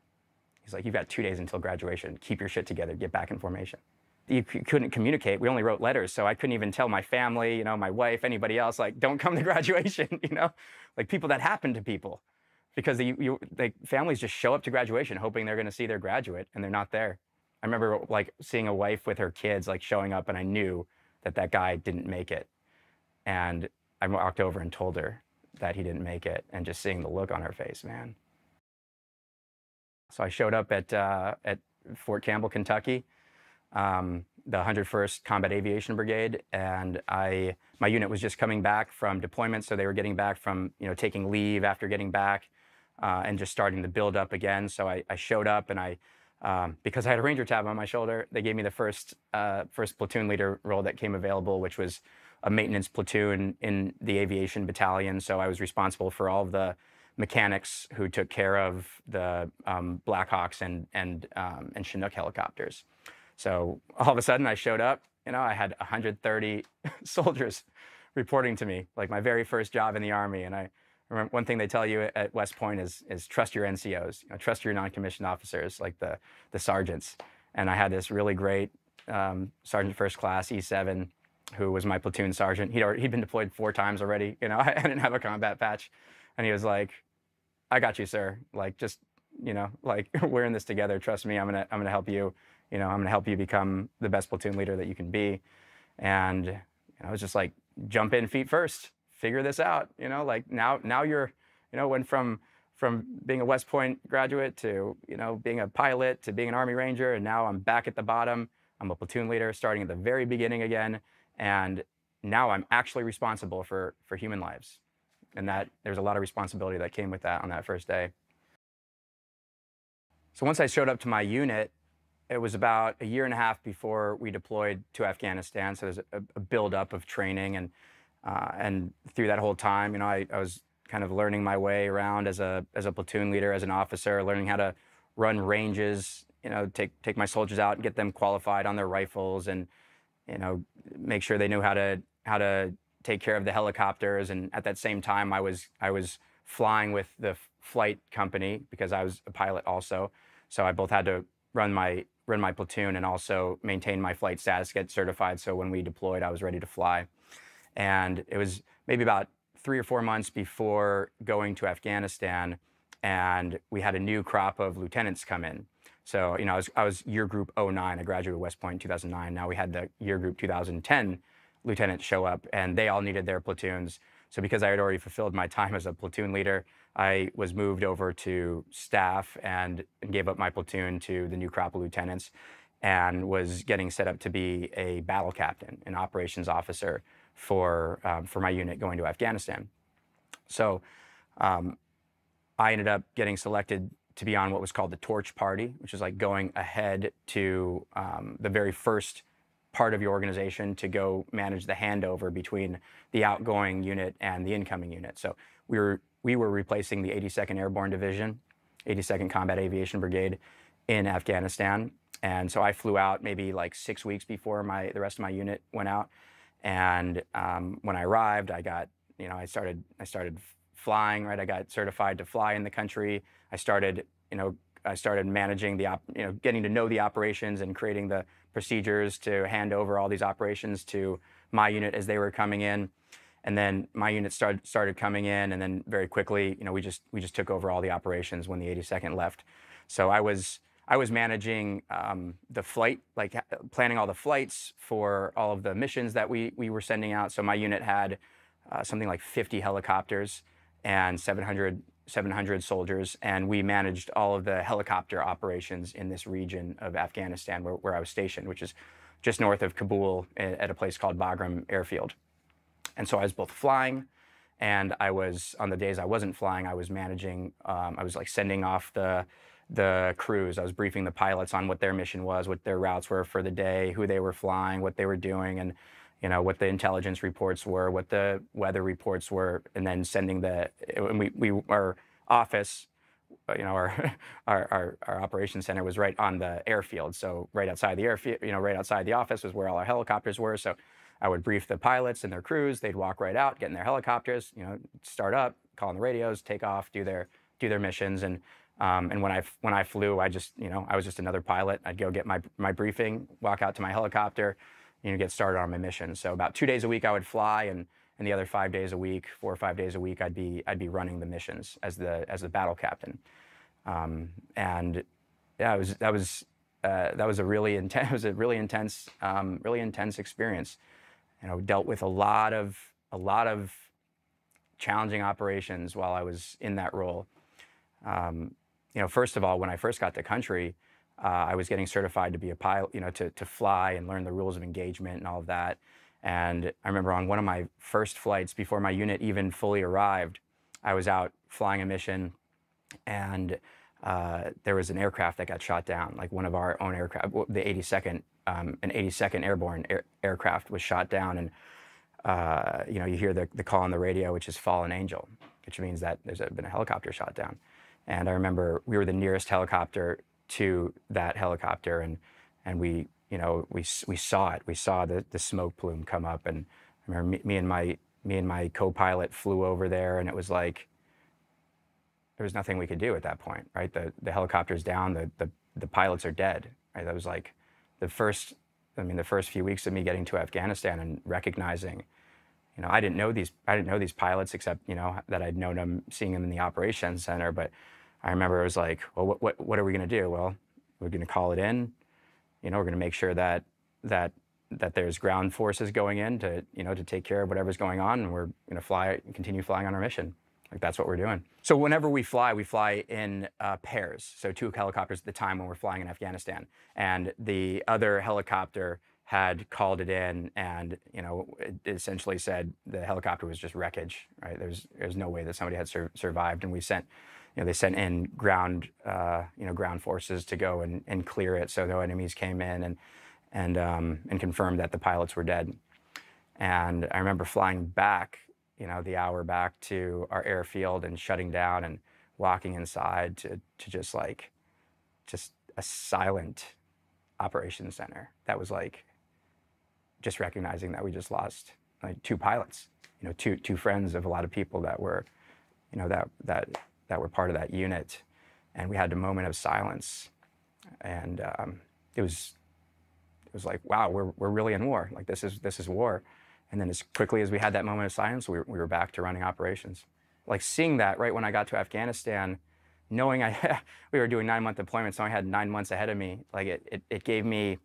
he's like, you've got two days until graduation. Keep your shit together. Get back in formation. You couldn't communicate. We only wrote letters, so I couldn't even tell my family, you know, my wife, anybody else, like, don't come to (laughs) graduation, you know, like people that happen to people, because the, you families just show up to graduation hoping they're going to see their graduate, and they're not there. I remember like seeing a wife with her kids like showing up, and I knew that that guy didn't make it, and I walked over and told her that he didn't make it, and just seeing the look on her face, man. So I showed up at uh, at Fort Campbell, Kentucky, um, the 101st Combat Aviation Brigade, and I my unit was just coming back from deployment, so they were getting back from you know taking leave after getting back, uh, and just starting to build up again. So I, I showed up, and I um, because I had a Ranger tab on my shoulder, they gave me the first uh, first platoon leader role that came available, which was a maintenance platoon in the aviation battalion. So I was responsible for all of the mechanics who took care of the um, Blackhawks and and um, and Chinook helicopters. So all of a sudden, I showed up. You know, I had 130 (laughs) soldiers reporting to me, like my very first job in the army. And I remember one thing they tell you at West Point is is trust your NCOs, you know, trust your non-commissioned officers, like the the sergeants. And I had this really great um, sergeant first class E7 who was my platoon sergeant. He'd, already, he'd been deployed four times already. You know, (laughs) I didn't have a combat patch. And he was like, I got you, sir. Like, just, you know, like (laughs) we're in this together. Trust me, I'm to, I'm to help you. You know, I'm to help you become the best platoon leader that you can be. And I was just like, jump in feet first, figure this out. You know, like now, now you're, you know, went from, from being a West Point graduate to, you know, being a pilot to being an Army Ranger. And now I'm back at the bottom. I'm a platoon leader starting at the very beginning again. And now I'm actually responsible for, for human lives. And that there's a lot of responsibility that came with that on that first day. So once I showed up to my unit, it was about a year and a half before we deployed to Afghanistan. So there's a, a buildup of training, and uh, and through that whole time, you know, I, I, was kind of learning my way around as a as a platoon leader, as an officer, learning how to run ranges. You know, take take my soldiers out and get them qualified on their rifles, and you know, make sure they knew how to how to take care of the helicopters. And at that same time, I was I was flying with the flight company because I was a pilot also. So I both had to run my run my platoon and also maintain my flight status, get certified. So when we deployed, I was ready to fly. And it was maybe about three or four months before going to Afghanistan, and we had a new crop of lieutenants come in. So, you know, I was, I was year group 09. I graduated West Point in 2009. Now we had the year group 2010 lieutenants show up, and they all needed their platoons. So because I had already fulfilled my time as a platoon leader, I was moved over to staff and, gave up my platoon to the new crop of lieutenants and was getting set up to be a battle captain, an operations officer for, um, for my unit going to Afghanistan. So um, I ended up getting selected to be on what was called the torch party, which is like going ahead to um, the very first part of your organization to go manage the handover between the outgoing unit and the incoming unit. So we were we were replacing the 82nd Airborne Division, 82nd Combat Aviation Brigade in Afghanistan. And so I flew out maybe like six weeks before my the rest of my unit went out. And um, when I arrived, I got you know I started I started flying right. I got certified to fly in the country. I started, you know, I started managing the, op, you know, getting to know the operations and creating the procedures to hand over all these operations to my unit as they were coming in. And then my unit started started coming in, and then very quickly, you know, we just we just took over all the operations when the 82nd left. So I was I was managing um, the flight, like planning all the flights for all of the missions that we we were sending out. So my unit had uh, something like 50 helicopters and 700 700 soldiers, and we managed all of the helicopter operations in this region of Afghanistan where, where I was stationed, which is just north of Kabul at a place called Bagram Airfield. And so I was both flying and I was, on the days I wasn't flying, I was managing, um, I was like sending off the, the crews. I was briefing the pilots on what their mission was, what their routes were for the day, who they were flying, what they were doing, and you know what the intelligence reports were, what the weather reports were, and then sending the. And we, we our office, uh, you know, our, (laughs) our our our operations center was right on the airfield, so right outside the airfield, you know, right outside the office was where all our helicopters were. So I would brief the pilots and their crews. They'd walk right out, get in their helicopters, you know, start up, call on the radios, take off, do their do their missions, and um, and when I when I flew, I just you know I was just another pilot. I'd go get my my briefing, walk out to my helicopter, you know, get started on my mission. So about two days a week I would fly, and and the other five days a week, four or five days a week, I'd be I'd be running the missions as the as the battle captain. Um, and yeah, it was that was uh, that was a really intense (laughs) was a really intense um, really intense experience. You know, dealt with a lot of a lot of challenging operations while I was in that role. Um, you know, first of all, when I first got to country, uh, I was getting certified to be a pilot, you know, to, to fly and learn the rules of engagement and all of that. And I remember on one of my first flights, before my unit even fully arrived, I was out flying a mission and uh, there was an aircraft that got shot down, like one of our own aircraft, the 82nd, um, an 82nd airborne air aircraft was shot down. And, uh, you know, you hear the, the call on the radio, which is fallen angel, which means that there's been a helicopter shot down. And I remember we were the nearest helicopter to that helicopter, and and we you know we we saw it. We saw the the smoke plume come up, and I remember me, me and my me and my co-pilot flew over there, and it was like there was nothing we could do at that point, right? The the helicopter's down, the the the pilots are dead. Right? That was like the first. I mean, the first few weeks of me getting to Afghanistan and recognizing, you know, I didn't know these. I didn't know these pilots except you know that I'd known them, seeing them in the operations center. But I remember it was like, well, what, what, what are we going to do? Well, we're going to call it in. You know, we're going to make sure that that that there's ground forces going in to you know to take care of whatever's going on, and we're going to fly, continue flying on our mission. Like that's what we're doing. So whenever we fly, we fly in uh, pairs. So two helicopters at the time when we're flying in Afghanistan, and the other helicopter had called it in and you know essentially said the helicopter was just wreckage right there's there's no way that somebody had sur survived and we sent you know, they sent in ground, uh, you know, ground forces to go and, and clear it. So no enemies came in and and um, and confirmed that the pilots were dead. And I remember flying back, you know, the hour back to our airfield and shutting down and walking inside to to just like, just a silent operations center. That was like, just recognizing that we just lost like two pilots, you know, two two friends of a lot of people that were, you know, that that that were part of that unit. And we had a moment of silence. And um, it was it was like, wow, we're, we're really in war. Like this is this is war. And then as quickly as we had that moment of silence, we we were back to running operations. Like seeing that right when I got to Afghanistan, knowing I (laughs) we were doing nine month deployments, so I had nine months ahead of me. Like it, it, it gave me,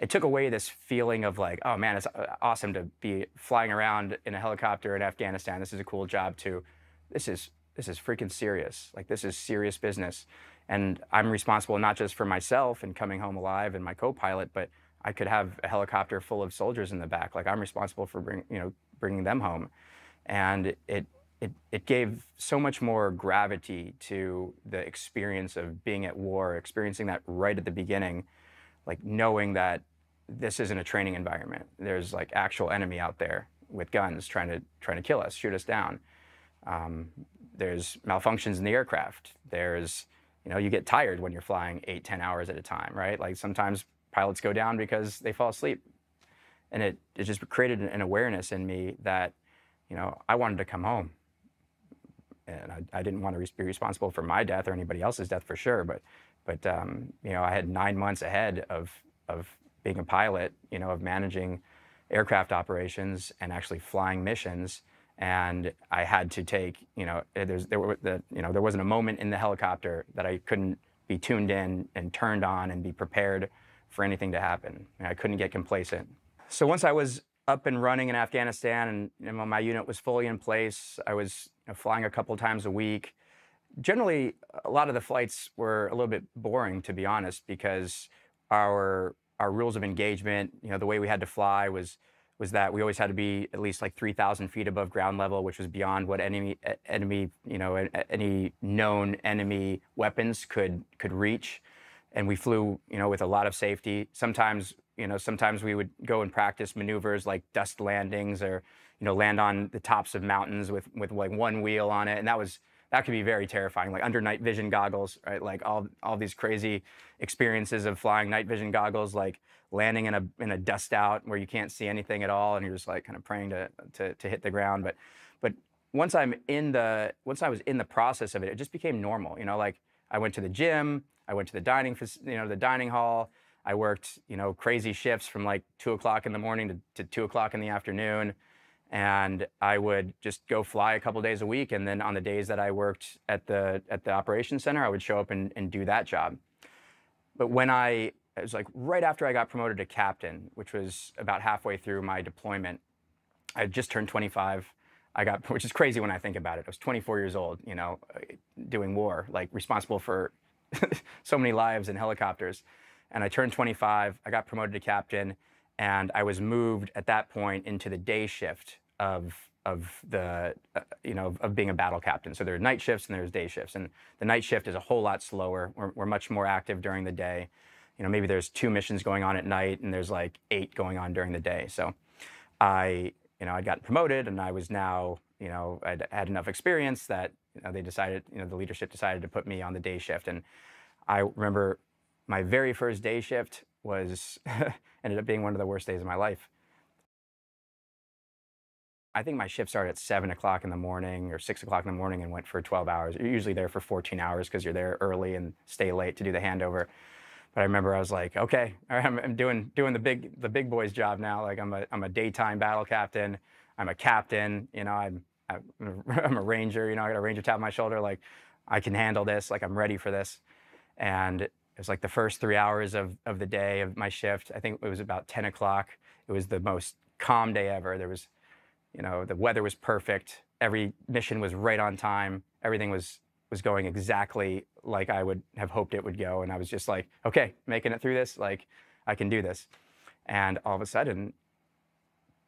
it took away this feeling of like, oh man, it's uh, awesome to be flying around in a helicopter in Afghanistan. This is a cool job. too. this is this is freaking serious. Like this is serious business. And I'm responsible not just for myself and coming home alive and my co-pilot, but I could have a helicopter full of soldiers in the back. Like I'm responsible for bring, you know, bringing them home. And it, it, it gave so much more gravity to the experience of being at war, experiencing that right at the beginning, like knowing that this isn't a training environment. There's like actual enemy out there with guns trying to trying to kill us, shoot us down. Um, there's malfunctions in the aircraft. There's, you know, you get tired when you're flying eight, ten hours at a time, right? Like sometimes pilots go down because they fall asleep. And it, it just created an awareness in me that, you know, I wanted to come home. And I, I didn't want to be responsible for my death or anybody else's death for sure. But, but um, you know, I had nine months ahead of, of being a pilot, you know, of managing aircraft operations and actually flying missions and I had to take, you know, eh, there's, there, were the, you know, there wasn't a moment in the helicopter that I couldn't be tuned in and turned on and be prepared for anything to happen. I couldn't get complacent. So once I was up and running in Afghanistan, and you know, my unit was fully in place. I was you know, flying a couple times a week. Generally, a lot of the flights were a little bit boring, to be honest, because our our rules of engagement, you know, the way we had to fly was was that we always had to be at least like 3,000 feet above ground level, which was beyond what enemy enemy you know any known enemy weapons could could reach. And we flew, you know, with a lot of safety. Sometimes you know, sometimes we would go and practice maneuvers like dust landings or, you know, land on the tops of mountains with, with like one wheel on it. And that was, that could be very terrifying, like under night vision goggles, right? Like all, all these crazy experiences of flying night vision goggles, like landing in a, in a dust out where you can't see anything at all. And you're just like kind of praying to, to, to hit the ground. But, but once I'm in the, once I was in the process of it, it just became normal. You know, like I went to the gym, I went to the dining, you know, the dining hall. I worked, you know, crazy shifts from like two o'clock in the morning to, to two o'clock in the afternoon. And I would just go fly a couple days a week. And then on the days that I worked at the at the operations center, I would show up and, and do that job. But when I it was like right after I got promoted to captain, which was about halfway through my deployment, I just turned 25. I got, which is crazy when I think about it. I was 24 years old, you know, doing war, like responsible for (laughs) so many lives and helicopters and I turned 25. I got promoted to captain, and I was moved at that point into the day shift of of the uh, you know of being a battle captain. So there are night shifts and there's day shifts, and the night shift is a whole lot slower. We're, we're much more active during the day. You know, maybe there's two missions going on at night, and there's like eight going on during the day. So I you know I'd gotten promoted, and I was now you know I'd had enough experience that you know, they decided you know the leadership decided to put me on the day shift, and I remember my very first day shift was (laughs) ended up being one of the worst days of my life. I think my shift started at seven o'clock in the morning or six o'clock in the morning and went for 12 hours. You're usually there for 14 hours because you're there early and stay late to do the handover. But I remember I was like, okay, (laughs) I'm, I'm doing doing the big the big boy's job now. Like I'm a I'm a daytime battle captain. I'm a captain. You know, I'm I'm (laughs) a ranger. You know, I got a ranger tab on my shoulder. Like I can handle this. Like I'm ready for this. And was like the first three hours of, of the day of my shift. I think it was about 10 o'clock. It was the most calm day ever. There was, you know, the weather was perfect. Every mission was right on time. Everything was was going exactly like I would have hoped it would go. And I was just like, okay, making it through this, like I can do this. And all of a sudden,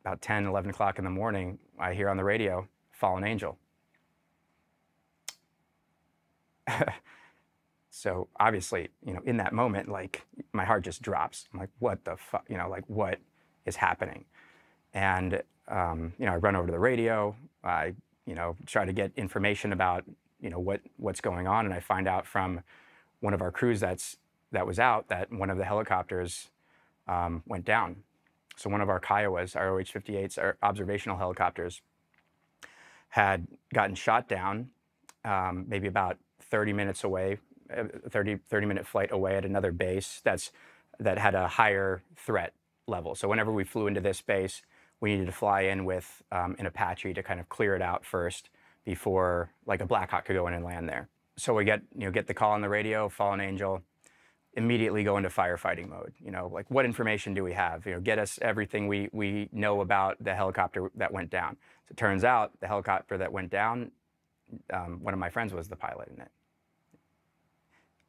about 10, 11 o'clock in the morning, I hear on the radio, Fallen Angel. (laughs) So obviously, you know, in that moment, like my heart just drops. I'm like, what the fuck? You know, like what is happening? And um, you know, I run over to the radio. I you know try to get information about you know what what's going on, and I find out from one of our crews that's that was out that one of the helicopters um, went down. So one of our Kiowas, our OH-58s, our observational helicopters, had gotten shot down, um, maybe about 30 minutes away 30, 30 minute flight away at another base that's that had a higher threat level. So whenever we flew into this base, we needed to fly in with um, an Apache to kind of clear it out first before like a Blackhawk could go in and land there. So we get you know get the call on the radio, Fallen Angel, immediately go into firefighting mode. You know, like what information do we have? You know, get us everything we we know about the helicopter that went down. So it turns out the helicopter that went down, um, one of my friends was the pilot in it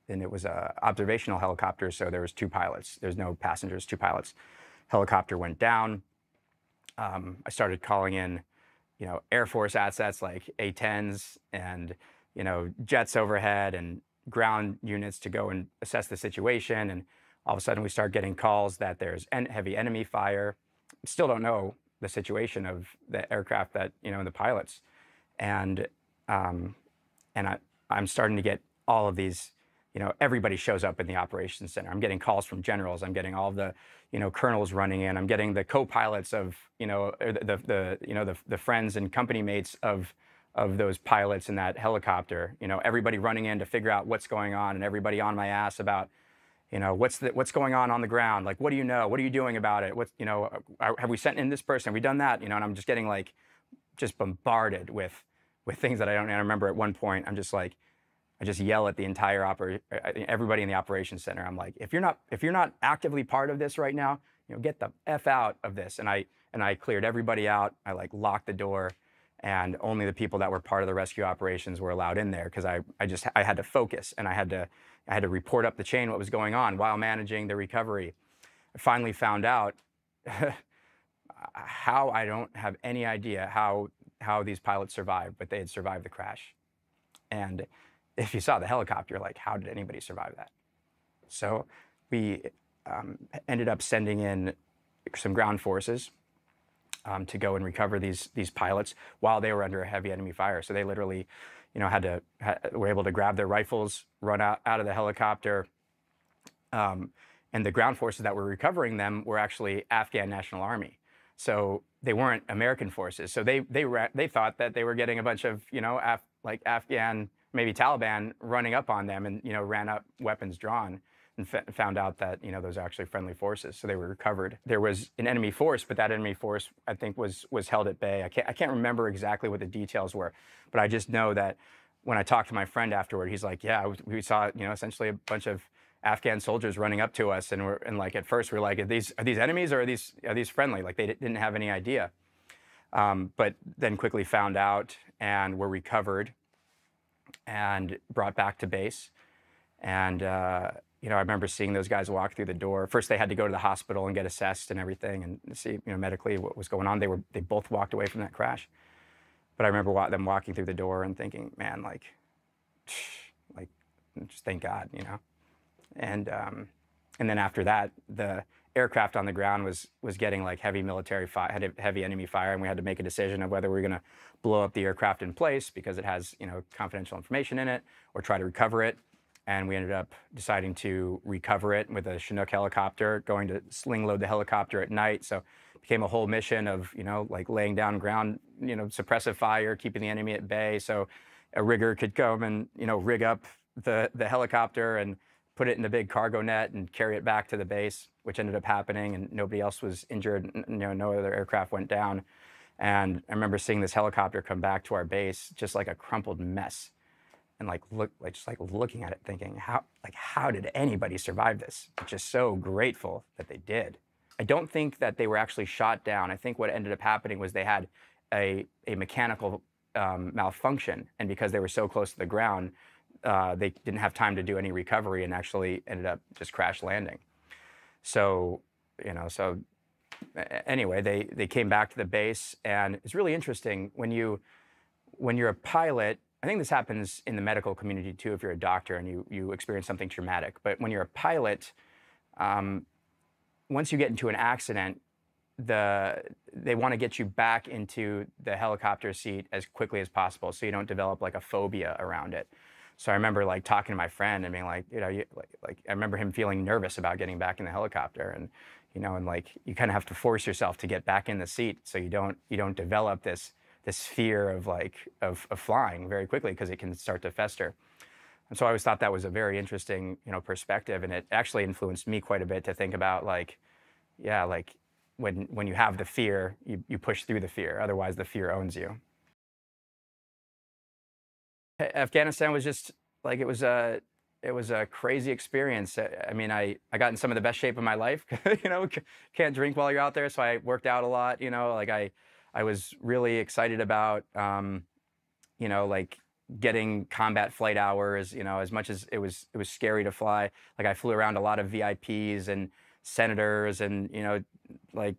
and it was a observational helicopter, so there was two pilots. There's no passengers, two pilots. Helicopter went down. Um, I started calling in, you know, Air Force assets like A-10s and, you know, jets overhead and ground units to go and assess the situation. And all of a sudden we start getting calls that there's en heavy enemy fire. Still don't know the situation of the aircraft that, you know, and the pilots. And, um, and I, I'm starting to get all of these you know, everybody shows up in the operations center. I'm getting calls from generals. I'm getting all the, you know, colonels running in. I'm getting the co-pilots of, you know, the, the, you know, the, the friends and company mates of, of those pilots in that helicopter. You know, everybody running in to figure out what's going on, and everybody on my ass about, you know, what's the, what's going on on the ground? Like, what do you know? What are you doing about it? What, you know, uh, have we sent in this person? Have we done that? You know, and I'm just getting like, just bombarded with, with things that I don't. And I remember at one point, I'm just like I just yell at the entire oper- uh, everybody in the operations center. I'm like, if you're not if you're not actively part of this right now, you know, get the f out of this. And I and I cleared everybody out. I like locked the door, and only the people that were part of the rescue operations were allowed in there because I, I just I had to focus and I had to I had to report up the chain what was going on while managing the recovery. I finally found out (laughs) how I don't have any idea how how these pilots survived, but they had survived the crash. And if you saw the helicopter, like how did anybody survive that? So we um, ended up sending in some ground forces um, to go and recover these these pilots while they were under a heavy enemy fire. So they literally, you know, had to ha were able to grab their rifles, run out, out of the helicopter, um, and the ground forces that were recovering them were actually Afghan National Army. So they weren't American forces. So they they they thought that they were getting a bunch of you know Af like Afghan maybe Taliban running up on them and you know ran up weapons drawn and found out that you know those are actually friendly forces. So they were recovered. There was an enemy force, but that enemy force I think was was held at bay. I can't I can't remember exactly what the details were, but I just know that when I talked to my friend afterward, he's like, yeah, we saw you know essentially a bunch of Afghan soldiers running up to us, and we're and like at first we are like, are these are these enemies or are these are these friendly? Like they didn't have any idea, um, but then quickly found out and were recovered and brought back to base, and. Uh, you know, I remember seeing those guys walk through the door. First, they had to go to the hospital and get assessed and everything, and see, you know, medically what was going on. They were, they both walked away from that crash. But I remember them walking through the door and thinking, man, like, like, just thank God, you know. And um, and then after that, the aircraft on the ground was was getting like heavy military fire, had heavy enemy fire, and we had to make a decision of whether we were going to blow up the aircraft in place because it has you know confidential information in it, or try to recover it and we ended up deciding to recover it with a Chinook helicopter, going to sling load the helicopter at night. So it became a whole mission of, you know, like laying down ground, you know, suppressive fire, keeping the enemy at bay. So a rigger could come and, you know, rig up the, the helicopter and put it in the big cargo net and carry it back to the base, which ended up happening and nobody else was injured. You know, no other aircraft went down. And I remember seeing this helicopter come back to our base just like a crumpled mess. And like look like just like looking at it thinking how like how did anybody survive this? I'm just so grateful that they did. I don't think that they were actually shot down. I think what ended up happening was they had a, a mechanical um, malfunction. And because they were so close to the ground uh, they didn't have time to do any recovery and actually ended up just crash landing so you know so anyway they they came back to the base and it's really interesting when you when you're a pilot I think this happens in the medical community too if you're a doctor and you, you experience something traumatic. But when you're a pilot, um, once you get into an accident, the they want to get you back into the helicopter seat as quickly as possible so you don't develop like a phobia around it. So I remember like talking to my friend and being like, you know, you, like, like I remember him feeling nervous about getting back in the helicopter and you know, and like you kind of have to force yourself to get back in the seat so you don't you don't develop this this fear of like of, of flying very quickly because it can start to fester. And so I always thought that was a very interesting, you know, perspective, and it actually influenced me quite a bit to think about like, yeah, like when when you have the fear, you, you push through the fear. Otherwise, the fear owns you. Afghanistan was just like it was a it was a crazy experience. I mean, I, I got in some of the best shape of my life. (laughs) you know, can't drink while you're out there, so I worked out a lot. You know, like I I was really excited about, um, you know, like getting combat flight hours. You know, as much as it was it was scary to fly. Like I flew around a lot of VIPs and senators, and you know, like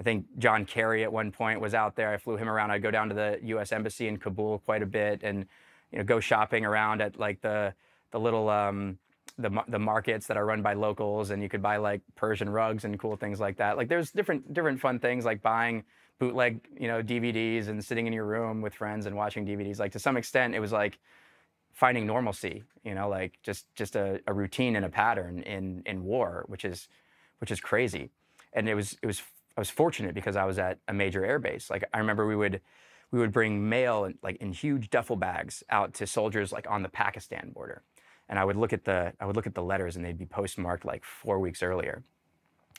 I think John Kerry at one point was out there. I flew him around. I'd go down to the U.S. embassy in Kabul quite a bit, and you know, go shopping around at like the the little um, the the markets that are run by locals, and you could buy like Persian rugs and cool things like that. Like there's different different fun things like buying bootleg, you know, DVDs and sitting in your room with friends and watching DVDs. Like to some extent, it was like finding normalcy, you know, like just just a, a routine and a pattern in in war, which is which is crazy. And it was it was I was fortunate because I was at a major air base. Like I remember we would we would bring mail in, like in huge duffel bags out to soldiers like on the Pakistan border. And I would look at the I would look at the letters and they'd be postmarked like four weeks earlier.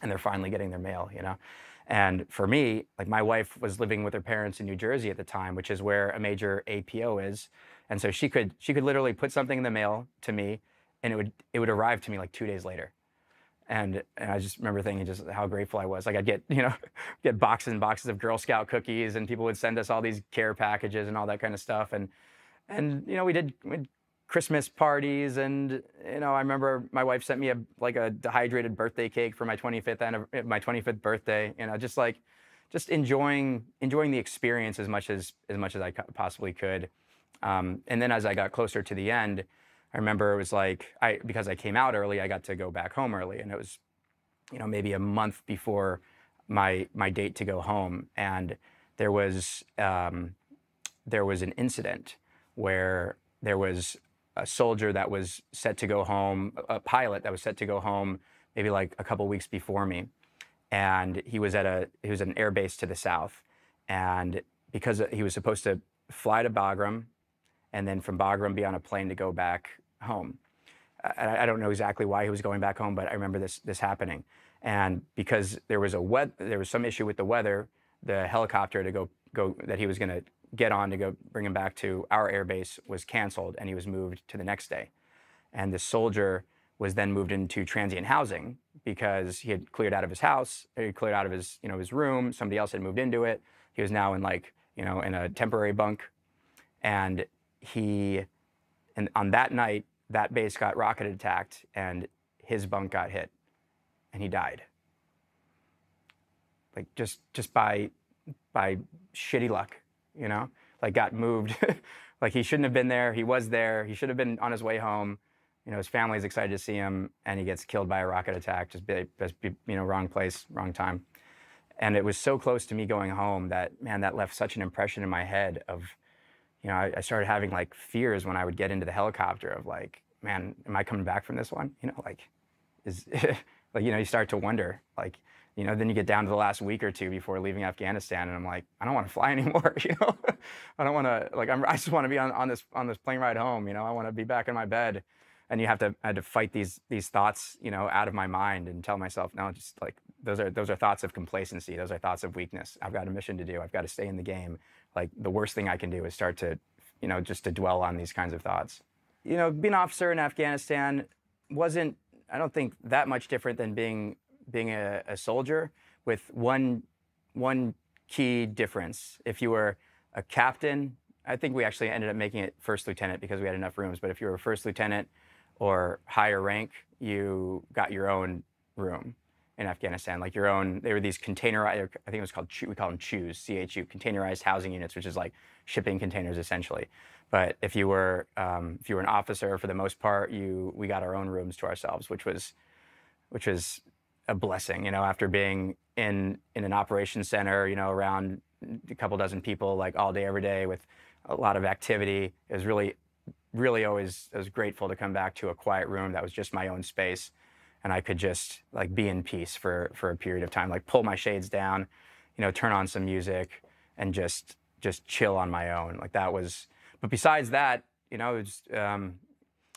And they're finally getting their mail, you know. And for me, like my wife was living with her parents in New Jersey at the time, which is where a major APO is. And so she could she could literally put something in the mail to me and it would it would arrive to me like 2 days later. And, and I just remember thinking just how grateful I was. Like I'd get, you know, (laughs) get boxes and boxes of Girl Scout cookies and people would send us all these care packages and all that kind of stuff. And, and, you know, we did, Christmas parties and, you know, I remember my wife sent me a, like a dehydrated birthday cake for my 25th, my 25th birthday, you know, just like, just enjoying, enjoying the experience as much as, as much as I possibly could. Um, and then as I got closer to the end, I remember it was like I because I came out early, I got to go back home early, and it was, you know, maybe a month before my my date to go home, and there was um, there was an incident where there was a soldier that was set to go home, a pilot that was set to go home, maybe like a couple weeks before me, and he was at a he was at an air base to the south, and because he was supposed to fly to Bagram, and then from Bagram be on a plane to go back home. I, I don't know exactly why he was going back home, but I remember this this happening. And because there was a wet, there was some issue with the weather, the helicopter to go go that he was going to get on to go bring him back to our airbase was canceled, and he was moved to the next day. And the soldier was then moved into transient housing because he had cleared out of his house, he cleared out of his you know his room. Somebody else had moved into it. He was now in like you know in a temporary bunk, and he and on that night that base got rocket attacked and his bunk got hit and he died. Like just just by by shitty luck, you know? Like got moved. (laughs) like he shouldn't have been there. He was there. He should have been on his way home. You know, his family's excited to see him and he gets killed by a rocket attack. Just be, just be you know, wrong place, wrong time. And it was so close to me going home that man, that left such an impression in my head of you know, I, I, started having like fears when I would get into the helicopter of like, man, am I coming back from this one? You know, like, is (laughs) like, you know, you start to wonder, like, you know, then you get down to the last week or two before leaving Afghanistan, and I'm like, I don't want to fly (laughs) anymore. You know, I don't want to like, I'm, I just want to be on, on this on this plane ride home. You know, I want to be back in my bed, and you have to I had to fight these these thoughts, you know, out of my mind and tell myself, no, just like those are those are thoughts of complacency. Those are thoughts of weakness. I've got a mission to do. I've got to stay in the game like the worst thing I can do is start to, you know, just to dwell on these kinds of thoughts. You know, being an officer in Afghanistan wasn't, I don't think, that much different than being being a, a soldier, with one one key difference. If you were a captain, I think we actually ended up making it first lieutenant because we had enough rooms. But if you were a first lieutenant or higher rank, you got your own room in Afghanistan, like your own. They were these containerized. I think it was called we call them CHUs, C-H-U, containerized housing units, which is like shipping containers essentially. But if you were um, if you were an officer, for the most part, you we got our own rooms to ourselves, which was which was a blessing. You know, after being in in an operations center, you know, around a couple dozen people like all day every day with a lot of activity, it was really really always I was grateful to come back to a quiet room that was just my own space and I could just like be in peace for for a period of time, like pull my shades down, you know, turn on some music, and just just chill on my own. Like that was. But besides that, you know, it was, um,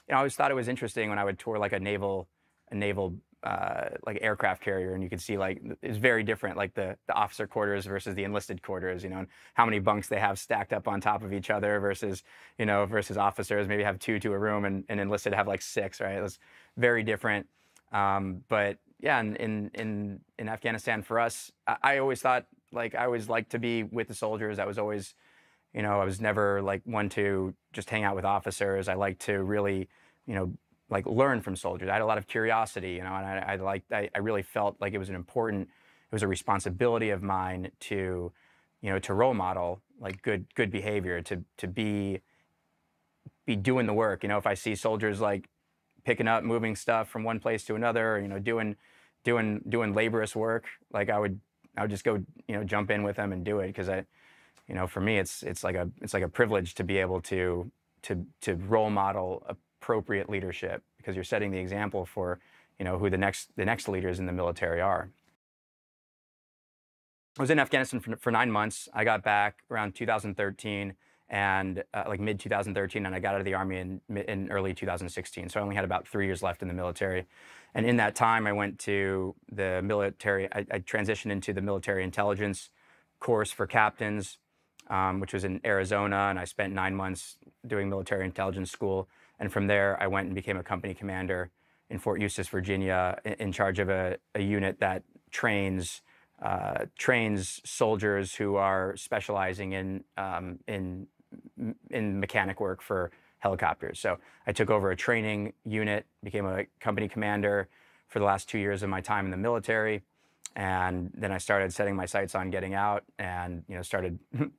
you know, I always thought it was interesting when I would tour like a naval a naval uh, like aircraft carrier, and you could see like it's very different, like the the officer quarters versus the enlisted quarters, you know, and how many bunks they have stacked up on top of each other versus you know versus officers maybe have two to a room, and, and enlisted have like six, right? It was very different. Um, but yeah, in, in, in in Afghanistan for us, I, I, always thought like I always liked to be with the soldiers. I was always, you know, I was never like one to just hang out with officers. I like to really, you know, like learn from soldiers. I had a lot of curiosity, you know, and I, I liked. I, I really felt like it was an important, it was a responsibility of mine to, you know, to role model like good good behavior, to to be be doing the work. You know, if I see soldiers like picking up, moving stuff from one place to another, you know, doing doing doing laborious work. Like I would I would just go, you know, jump in with them and do it because I, you know, for me it's it's like a it's like a privilege to be able to to to role model appropriate leadership because you're setting the example for, you know, who the next the next leaders in the military are. I was in Afghanistan for, for nine months. I got back around 2013 and uh, like mid 2013, and I got out of the army in, in early 2016. So I only had about three years left in the military. And in that time, I went to the military. I, I transitioned into the military intelligence course for captains, um, which was in Arizona, and I spent nine months doing military intelligence school. And from there, I went and became a company commander in Fort Eustis, Virginia, in, in charge of a, a, unit that trains uh, trains soldiers who are specializing in um, in in mechanic work for helicopters. So I took over a training unit, became a company commander for the last two years of my time in the military, and then I started setting my sights on getting out, and you know started (laughs)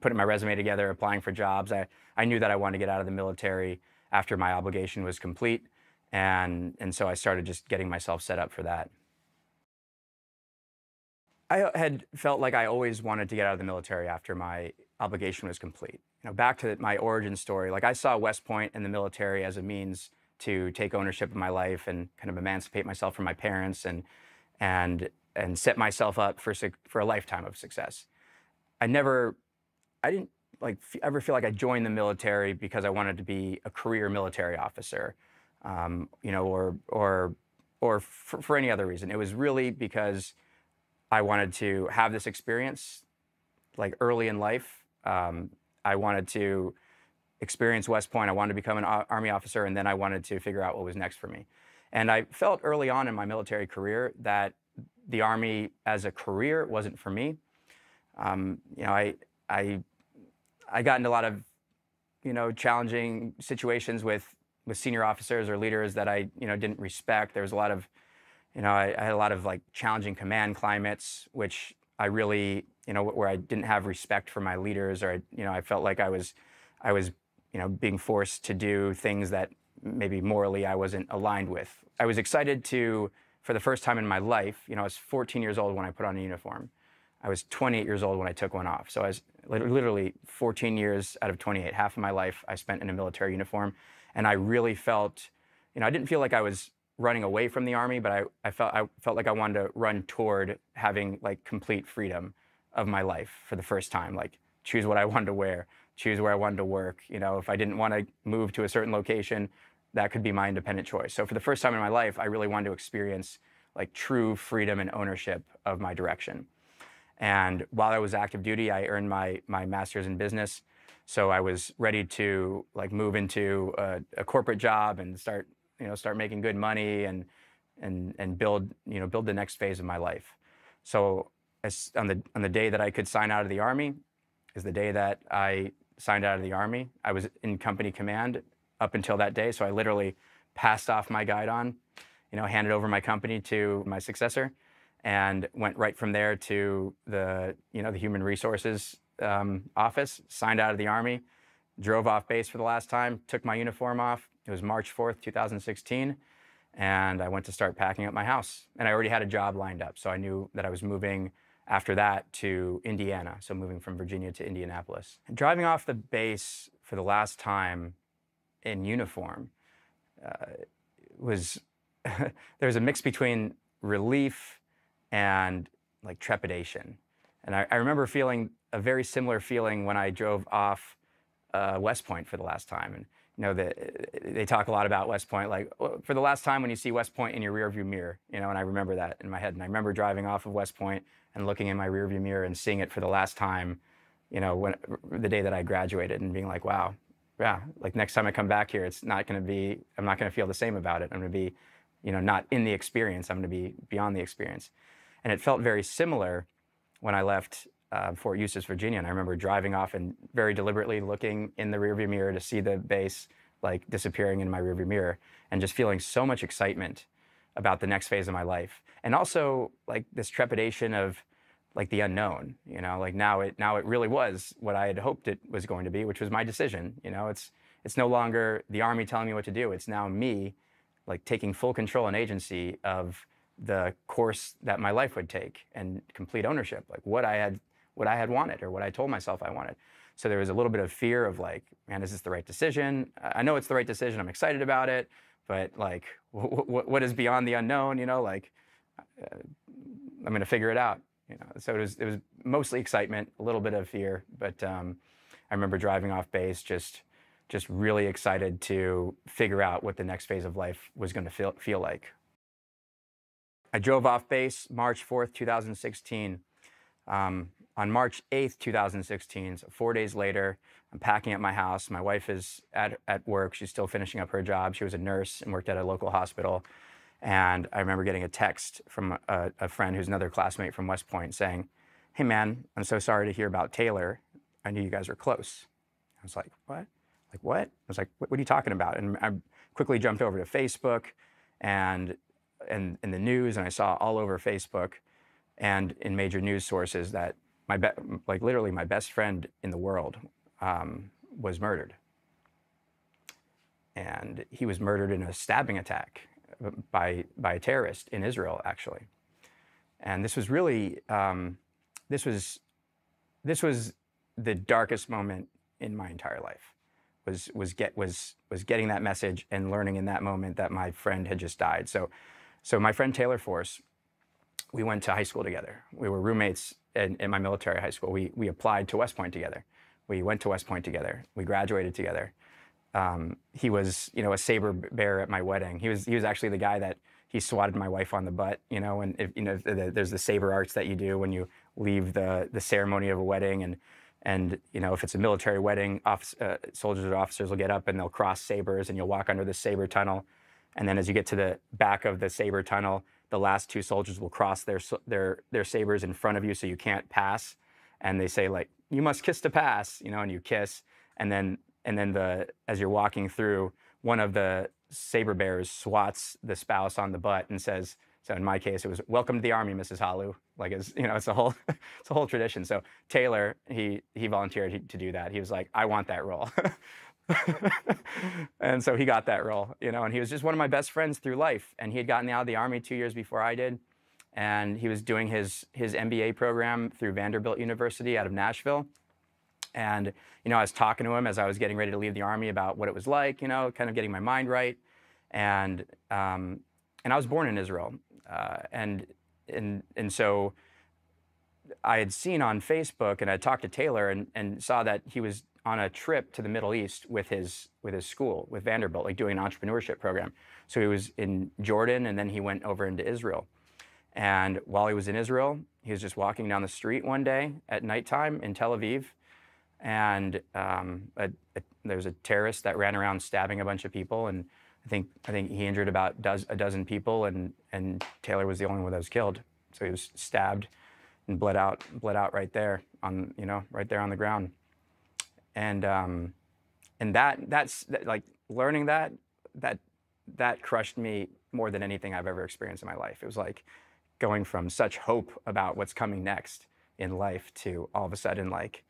putting my resume together, applying for jobs. I I knew that I wanted to get out of the military after my obligation was complete, and and so I started just getting myself set up for that. I had felt like I always wanted to get out of the military after my obligation was complete. Back to my origin story, like I saw West Point and the military as a means to take ownership of my life and kind of emancipate myself from my parents and and and set myself up for for a lifetime of success. I never, I didn't like ever feel like I joined the military because I wanted to be a career military officer, um, you know, or or or for, for any other reason. It was really because I wanted to have this experience like early in life. Um, I wanted to experience West Point. I wanted to become an Army officer, and then I wanted to figure out what was next for me. And I felt early on in my military career that the Army as a career wasn't for me. Um, you know, I, I, I got into a lot of, you know, challenging situations with with senior officers or leaders that I, you know, didn't respect. There was a lot of you know, I, I, had a lot of like challenging command climates, which I really, you know, where I didn't have respect for my leaders, or I, you know, I felt like I was, I was, you know, being forced to do things that maybe morally I wasn't aligned with. I was excited to, for the first time in my life, you know, I was 14 years old when I put on a uniform. I was 28 years old when I took one off. So I was literally 14 years out of 28, half of my life I spent in a military uniform, and I really felt, you know, I didn't feel like I was running away from the army, but I, I felt I felt like I wanted to run toward having like complete freedom of my life for the first time. Like choose what I (laughs) wanted to wear, choose where I wanted to work. You know, if I didn't want to move to a certain location, that could be my independent choice. So for the first time in my life, I really wanted to experience like true freedom and ownership of my direction. And while I was active duty, I earned my my master's in business. So I was ready to like move into a, a corporate job and start you know, start making good money and and and build, you know, build the next phase of my life. So as, on the on the day that I could sign out of the army is the day that I signed out of the army. I was in company command up until that day, so I literally passed off my guide on, you know, handed over my company to my successor, and went right from there to the you know the human resources um, office. Signed out of the army, drove off base for the last time, took my uniform off, it was March 4th, 2016, and I went to start packing up my house. And I already had a job lined up, so I knew that I was moving after that to Indiana, so moving from Virginia to Indianapolis. And driving off the base for the last time in uniform uh, was (laughs) there was a mix between relief and like trepidation. And I, I, remember feeling a very similar feeling when I drove off uh, West Point for the last time. And you know, the, eh, eh, they talk a lot about West Point. Like for the last time when you see West Point in your rearview mirror, you know, and I remember that in my head. And I remember driving off of West Point and looking in my rearview mirror and seeing it for the last time, you know, when the day that I graduated and being like, wow, yeah, like next time I come back here, it's not going to be, I'm not going to feel the same about it. I'm going to be, you know, not in the experience. I'm going to be beyond the experience. And it felt very similar when I left uh, Fort Eustis, Virginia. And I remember driving off and very deliberately looking in the rearview mirror to see the base like disappearing in my rearview mirror and just feeling so much excitement about the next phase of my life. And also like this trepidation of like the unknown, you know, like now it now it really was what I had hoped it was going to be, which was my decision. You know, it's it's no longer the army telling me what to do. It's now me like taking full control and agency of the course that my life would take and complete ownership, like what I had what I had wanted or what I told myself I wanted. So there was a little bit of fear of like, man, is this the right decision? I know it's the right decision. I'm excited about it, but like, (laughs) what is beyond the unknown? You know, like, uh, I'm going to figure it out. You know, so it was it was mostly excitement, a little bit of fear, but um, I remember driving off base just just really excited to figure out what the next phase of life was going to feel feel like. I drove off base March 4th, 2016. Um, on March 8th, 2016, so four days later, I'm packing up my house. My wife is at, at work. She's still finishing up her job. She was a nurse and worked at a local hospital. And I remember getting a text from a, a friend who's another classmate from West Point saying, Hey, man, I'm so sorry to hear about Taylor. I knew you guys were close. I was like, What? Like, what? I was like, What, what are you talking about? And I quickly jumped over to Facebook and in, in the news, and I saw all over Facebook and in major news sources that my be- like literally my best friend in the world um, was murdered, and he was murdered in a stabbing attack by by a terrorist in Israel, actually. And this was really um, this was this was the darkest moment in my entire life was was get was was getting that message and learning in that moment that my friend had just died. So so my friend Taylor Force, we went to high school together. We were roommates in, in my military high school. We we applied to West Point together. We went to West Point together. We graduated together. Um, he was, you know, a saber bearer at my wedding. He was he was actually the guy that he swatted my wife on the butt, you know, and if, you know, the, there's the saber arch that you do when you leave the the ceremony of a wedding, and and you know, if it's a military wedding, office, uh, soldiers or officers will get up and they'll cross sabers, and you'll walk under the saber tunnel, and then as you get to the back of the saber tunnel, the last two soldiers will cross their their their sabers in front of you, so you can't pass. And they say like, "You must kiss to pass," you know, and you kiss. And then and then the as you're walking through, one of the saber bearers swats the spouse on the butt and says. So in my case, it was "Welcome to the Army, Mrs. Halu." Like it's you know, it's a whole, (laughs) it's a whole tradition. So Taylor, he he volunteered to do that. He was like, "I want that role." (laughs) (laughs) and so he got that role, you know, and he was just one of my best friends through life. And he had gotten out of the army two years before I did. And he was doing his, his MBA program through Vanderbilt University out of Nashville. And, you know, I was talking to him as I was getting ready to leave the army about what it was like, you know, kind of getting my mind right. And, um, and I was born in Israel. Uh, and, and, and so I had seen on Facebook and I talked to Taylor and, and saw that he was on a trip to the Middle East with his with his school with Vanderbilt, like doing an entrepreneurship program. So he was in Jordan and then he went over into Israel. And while he was in Israel, he was just walking down the street one day at nighttime in Tel Aviv, and um, a, a, there was a terrorist that ran around stabbing a bunch of people, and I think I think he injured about a dozen people, and and Taylor was the only one that was killed. So he was stabbed and bled out, bled out right there on you know right there on the ground and um, and that that's that, like learning that that that crushed me more than anything I've ever experienced in my life. It was like going from such hope about what's coming next in life to all of a sudden like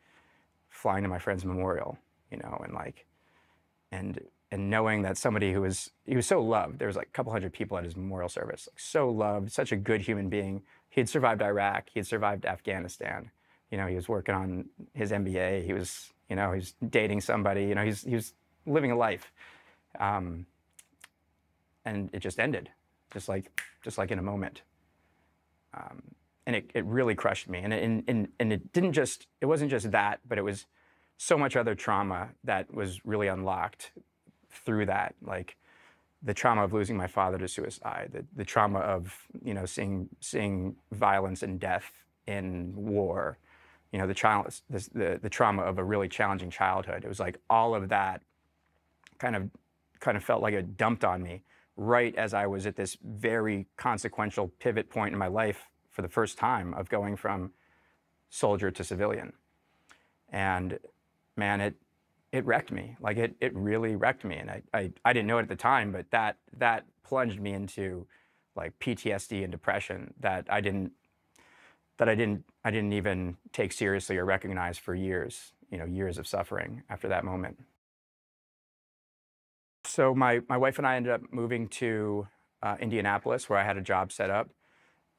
flying to my friend's memorial, you know, and like and and knowing that somebody who was he was so loved. There was like a couple hundred people at his memorial service, like so loved, such a good human being. He had survived Iraq, he had survived Afghanistan. You know, he was working on his MBA. He was you know, he's dating somebody. You know, he's he was living a life, um, and it just ended, just like just like in a moment. Um, and it, it really crushed me. And it, and, and it didn't just it wasn't just that, but it was so much other trauma that was really unlocked through that, like the trauma of losing my father to suicide, the, the trauma of you know seeing seeing violence and death in war, you know, the, child, the, the, the trauma of a really challenging childhood. It was like all of that kind of kind of felt like it dumped on me right as I was at this very consequential pivot point in my life for the first time of going from soldier to civilian. And man, it it wrecked me. Like it it really wrecked me. And I, I, I didn't know it at the time, but that that plunged me into like PTSD and depression that I didn't that I didn't I didn't even take seriously or recognize for years, you know, years of suffering after that moment. So my my wife and I ended up moving to uh, Indianapolis, where I had a job set up.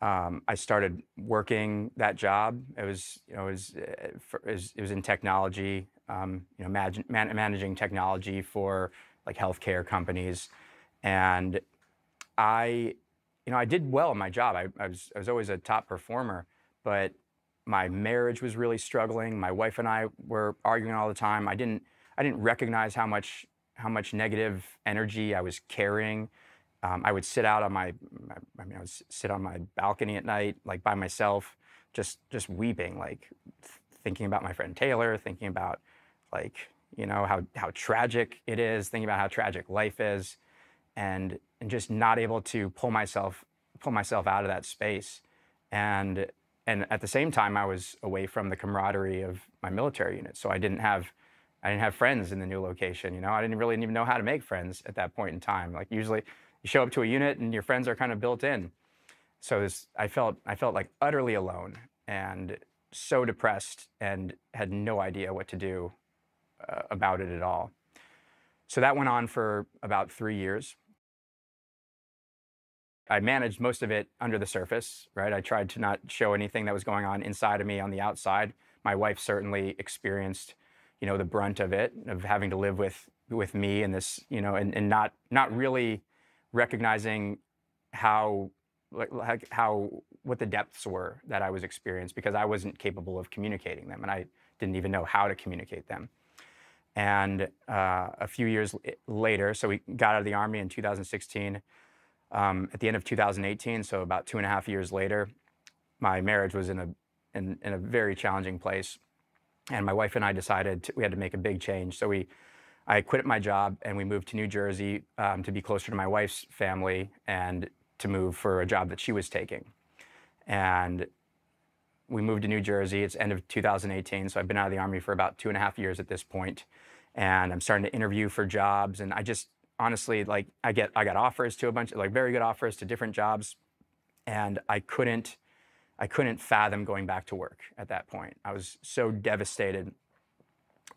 Um, I started working that job. It was you know it was it was, it was in technology, um, you know, man, managing technology for like healthcare companies, and I, you know, I did well in my job. I, I was I was always a top performer but my marriage was really struggling. My wife and I were arguing all the time. I didn't I didn't recognize how much how much negative energy I was carrying. Um, I would sit out on my, I mean, I would sit on my balcony at night, like by myself, just just weeping, like thinking about my friend Taylor, thinking about like you know how how tragic it is, thinking about how tragic life is, and and just not able to pull myself pull myself out of that space, and and at the same time I was away from the camaraderie of my military unit, so I didn't have I didn't have friends in the new location. You know, I didn't really even know how to make friends at that point in time. Like usually, you show up to a unit and your friends are kind of built in. So this, I felt I felt like utterly alone and so depressed and had no idea what to do uh, about it at all. So that went on for about three years. I managed most of it under the surface, right? I tried to not show anything that was going on inside of me on the outside. My wife certainly experienced, you know, the brunt of it, of having to live with with me and this, you know, and, and not not really recognizing how like, how what the depths were that I was experiencing because I wasn't capable of communicating them and I didn't even know how to communicate them. And uh, a few years later, so we got out of the army in 2016. Um, at the end of 2018, so about two and a half years later, my marriage was in a in, in a very challenging place, and my wife and I decided to, we had to make a big change. So we I quit my job and we moved to New Jersey um, to be closer to my wife's family and to move for a job that she was taking. And we moved to New Jersey. It's end of 2018, so I've been out of the Army for about two and a half years at this. And I'm starting to interview for jobs. And I just honestly, like, I get I got offers to a bunch of like very good offers to different jobs, and I couldn't I couldn't fathom going back to work at that point. I was so devastated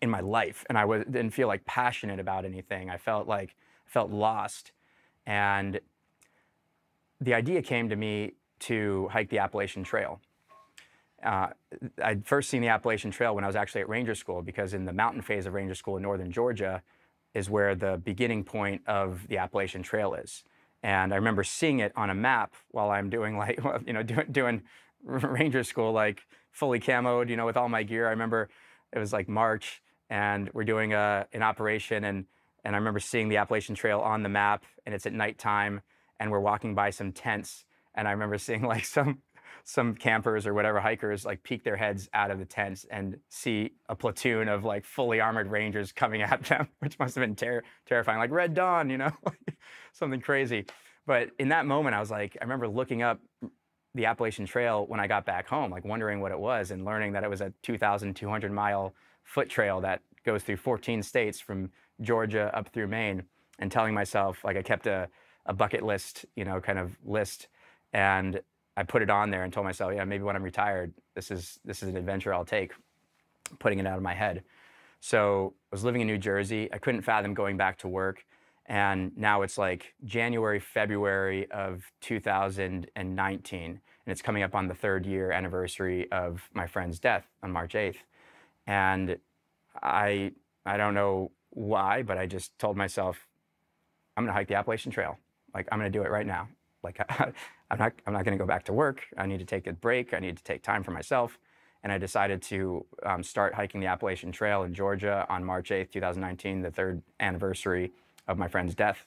in my life, and I was, didn't feel like passionate about anything. I felt like I felt lost, and the idea came to me to hike the Appalachian Trail. Uh, I'd first seen the Appalachian Trail when I was actually at Ranger School because in the mountain phase of Ranger School in northern Georgia is where the beginning point of the Appalachian Trail is. And I remember seeing it on a map while I'm doing (laughs) like, you know, doing, doing (laughs) Ranger School, like fully camoed, you know, with all my gear. I remember it was like March and we're doing a, an operation and, and I remember seeing the Appalachian Trail on the map and it's at nighttime and we're walking by some tents and I remember (laughs) seeing like some some campers or whatever hikers like peek their heads out of the tents and see a platoon of like fully armored rangers coming (laughs) at them, which must have been ter- terrifying, like Red Dawn, you know, (laughs) something crazy. But in that moment, I was like, I remember looking up the Appalachian Trail when I got back home, like wondering what it was and learning that it was a 2,200 mile foot trail that goes through 14 states from Georgia up through Maine, and telling myself, like, I kept a a bucket list, you know, kind of list, and I put it on there and told myself, yeah, maybe when I'm retired, this is this is an adventure I'll take. Putting it out of my head. So I was living in New Jersey. I couldn't fathom going back to work. And now it's like January, February of 2019. And it's coming up on the third year anniversary of my friend's death on March 8th. And I I don't know why, but I just told myself, I'm gonna hike the Appalachian Trail. Like I'm going to do it right now. Like (laughs) I'm not I'm not going to go back to work. I need to take a break. I need to take time for myself. And I decided to um, start hiking the Appalachian Trail in Georgia on March 8th, 2019, the third anniversary of my friend's death.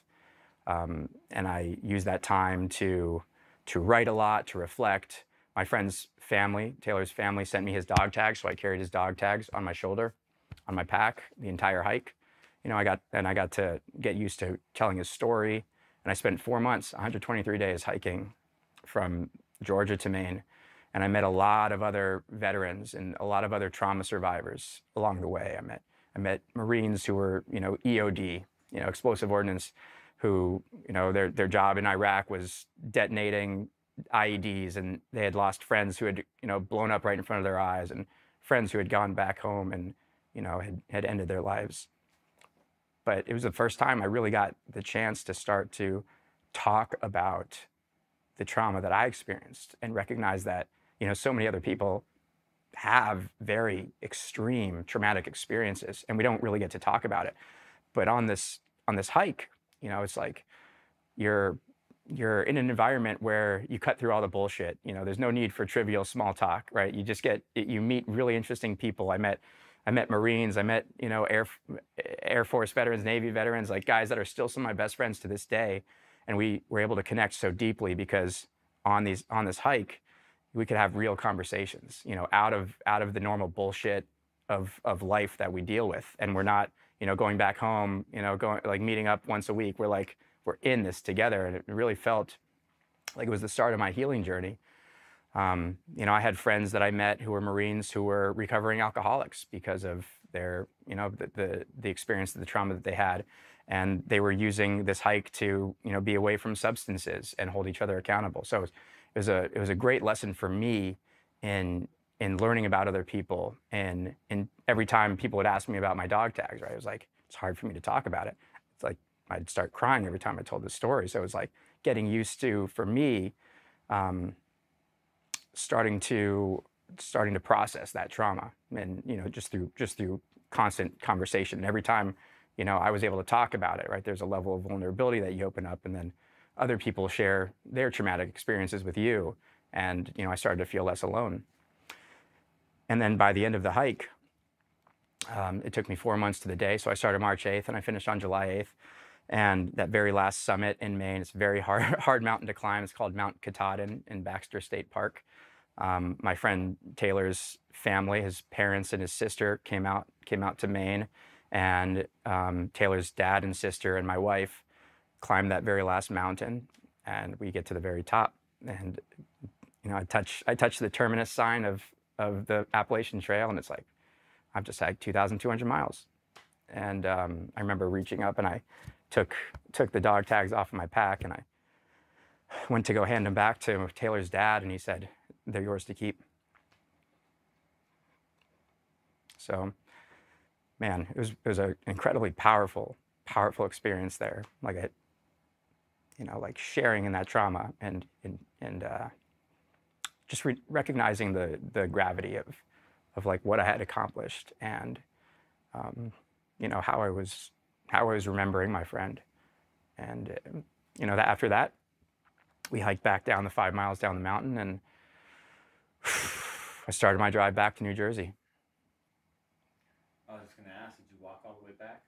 Um, and I used that time to to write a lot, to reflect. My friend's family, Taylor's family, sent me his dog tags, so I carried his dog tags on my shoulder, on my pack, the entire hike. You know, I got and I got to get used to telling his story and I spent four months, 123 days hiking from Georgia to Maine. And I met a lot of other veterans and a lot of other trauma survivors along the way. I met I met Marines who were, you know, EOD, you know, explosive ordnance, who, you know, their their job in Iraq was detonating IEDs, and they had lost friends who had, you know, blown up right in front of their eyes, and friends who had gone back home and, you know, had, had ended their lives. But it was the first time I really got the chance to start to talk about the trauma that I experienced and recognize that, you know, so many other people have very extreme traumatic experiences and we don't really get to talk about it. But on this on this hike, you know, it's like you're you're in an environment where you cut through all the bullshit. You know, there's no need for trivial small talk, right? You just get you meet really interesting people. I met I met Marines, I met, you know, Air, Air Force veterans, Navy veterans, like guys that are still some of my best friends to this day. And we were able to connect so deeply because on these on this hike, we could have real conversations, you know, out of out of the normal bullshit of of life that we deal with, and we're not, you know, going back home, you know, going like meeting up once a week. We're like we're in this together, and it really felt like it was the start of my healing journey. Um, you know, I had friends that I met who were Marines who were recovering alcoholics because of their, you know, the, the, the experience, the trauma that they had. And they were using this hike to, you know, be away from substances and hold each other accountable. So it was, it was a, it was a great lesson for me in, in learning about other people. And, and every time people would ask me about my dog tags, right, it was like, it's hard for me to talk about it. It's like, I'd start crying every time I told the story. So it was like getting used to, for me, um, starting to starting to process that trauma and you know just through just through constant conversation. And every time you know i was able to talk about it right there's a level of vulnerability that you open up and then other people share their traumatic experiences with you. And you know i started to feel less alone. And then by the end of the hike um, it took me four months to the day. So i started march 8th and i finished on july 8th and that very last summit in maine it's a very hard (laughs) hard mountain to climb. It's called mount katahdin in baxter state park um, my friend Taylor's family, his parents and his sister came out came out to Maine, and um, Taylor's dad and sister and my wife climbed that very last mountain, and we get to the very top, and you know I touch I touch the terminus sign of of the Appalachian Trail, and it's like I've just hiked 2,200 miles, and um, I remember reaching up and I took took the dog tags off of my pack and I went to go hand them back to Taylor's dad, and he said, they're yours to keep. So, man, it was it was an incredibly powerful, powerful experience there. Like you know, like sharing in that trauma and and and uh, just re- recognizing the the gravity of of like what I had accomplished and um, you know how I was how I was remembering my friend, and uh, you know that after that, we hiked back down the five miles down the mountain and I started my drive back to New Jersey. I was just gonna ask, did you walk all the way back?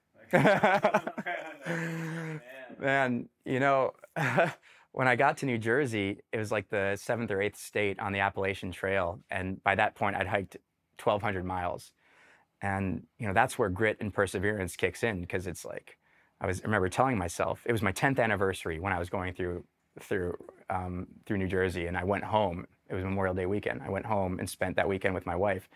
Man. (laughs) (laughs) Man, you know, (laughs) when I got to New Jersey, it was like the seventh or eighth state on the Appalachian Trail, and by that point, I'd hiked 1,200 miles, and you know that's where grit and perseverance kicks in because it's like I was I remember telling myself it was my 10th anniversary when I was going through through um, through New Jersey, and I went home it was Memorial Day weekend. I went home and spent that weekend with my wife.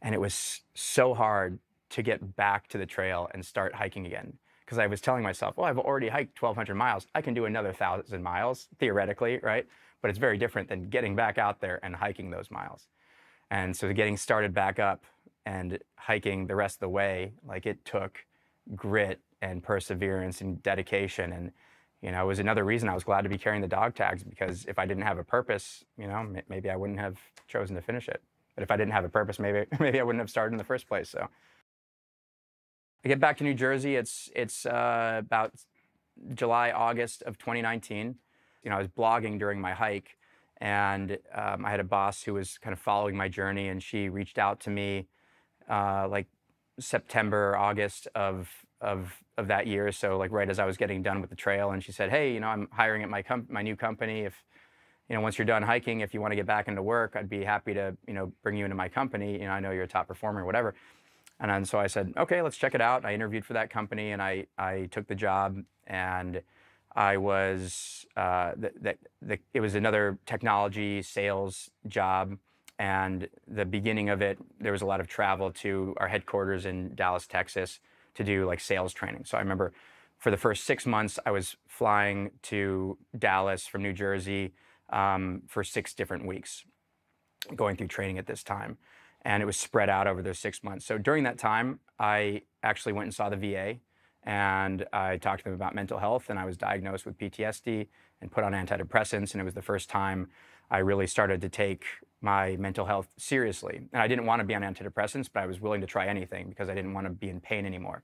And it was so hard to get back to the trail and start hiking again. Because I was telling myself, well, I've already hiked 1,200 miles. I can do another 1,000 miles, theoretically, right? But it's very different than getting back out there and hiking those miles. And so getting started back up and hiking the rest of the way, like it took grit and perseverance and dedication. And you know, it was another reason I was glad to be carrying the dog tags because if I didn't have a purpose, you know, maybe I wouldn't have chosen to finish it. But if I didn't have a purpose, maybe (laughs) maybe I wouldn't have started in the first place. So I get back to New Jersey. It's it's uh, about July August of 2019. You know, I was blogging during my hike, and um, I had a boss who was kind of following my journey, and she reached out to me uh, like September, August of of of that year. So like right as I was getting done with the trail, and she said, "Hey, you know, I'm hiring at my com- my new company. If you know, once you're done hiking, if you want to get back into work, I'd be happy to you know bring you into my company. You know, I know you're a top performer, or whatever." And then, so I said, "Okay, let's check it out." I interviewed for that company, and I I took the job, and I was uh, that the, it was another technology sales job. And the beginning of it, there was a lot of travel to our headquarters in Dallas, Texas to do like sales training. So I remember for the first six months, I was flying to Dallas from New Jersey um, for six different weeks, going through training at this time. And it was spread out over those six months. So during that time, I actually went and saw the VA and I talked to them about mental health. And I was diagnosed with PTSD and put on antidepressants. And it was the first time I really started to take my mental health seriously. And I didn't want to be on antidepressants, but I was willing to try anything because I didn't want to be in pain anymore.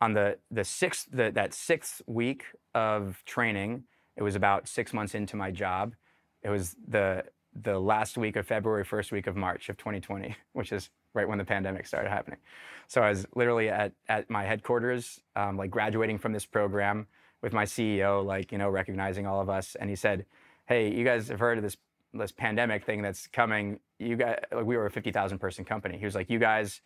On the, the sixth, the, that sixth week of training, it was about six months into my job. It was the, the last week of February, first week of March of 2020, (laughs) which is right when the pandemic started happening. So I was literally at, at my headquarters, um, like graduating from this program with my CEO, like, you know, recognizing all of us. And he said, hey, you guys have heard of this this pandemic thing that's coming. You guys, like we were a 50,000 person company. He was like, you guys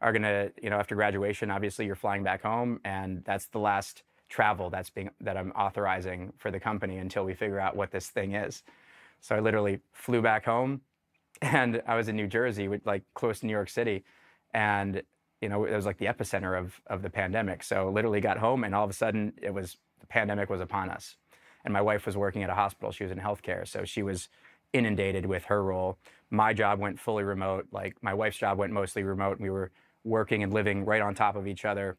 are gonna, you know, after graduation, obviously you're flying back home, and that's the last travel that's being that I'm authorizing for the company until we figure out what this thing is. So I literally flew back home, and I was in New Jersey, like close to New York City, and you know it was like the epicenter of of the pandemic. So literally got home, and all of a sudden it was the pandemic was upon us. And my wife was working at a hospital; she was in healthcare, so she was inundated with her role. My job went fully remote. Like my wife's job went mostly remote. We were working and living right on top of each other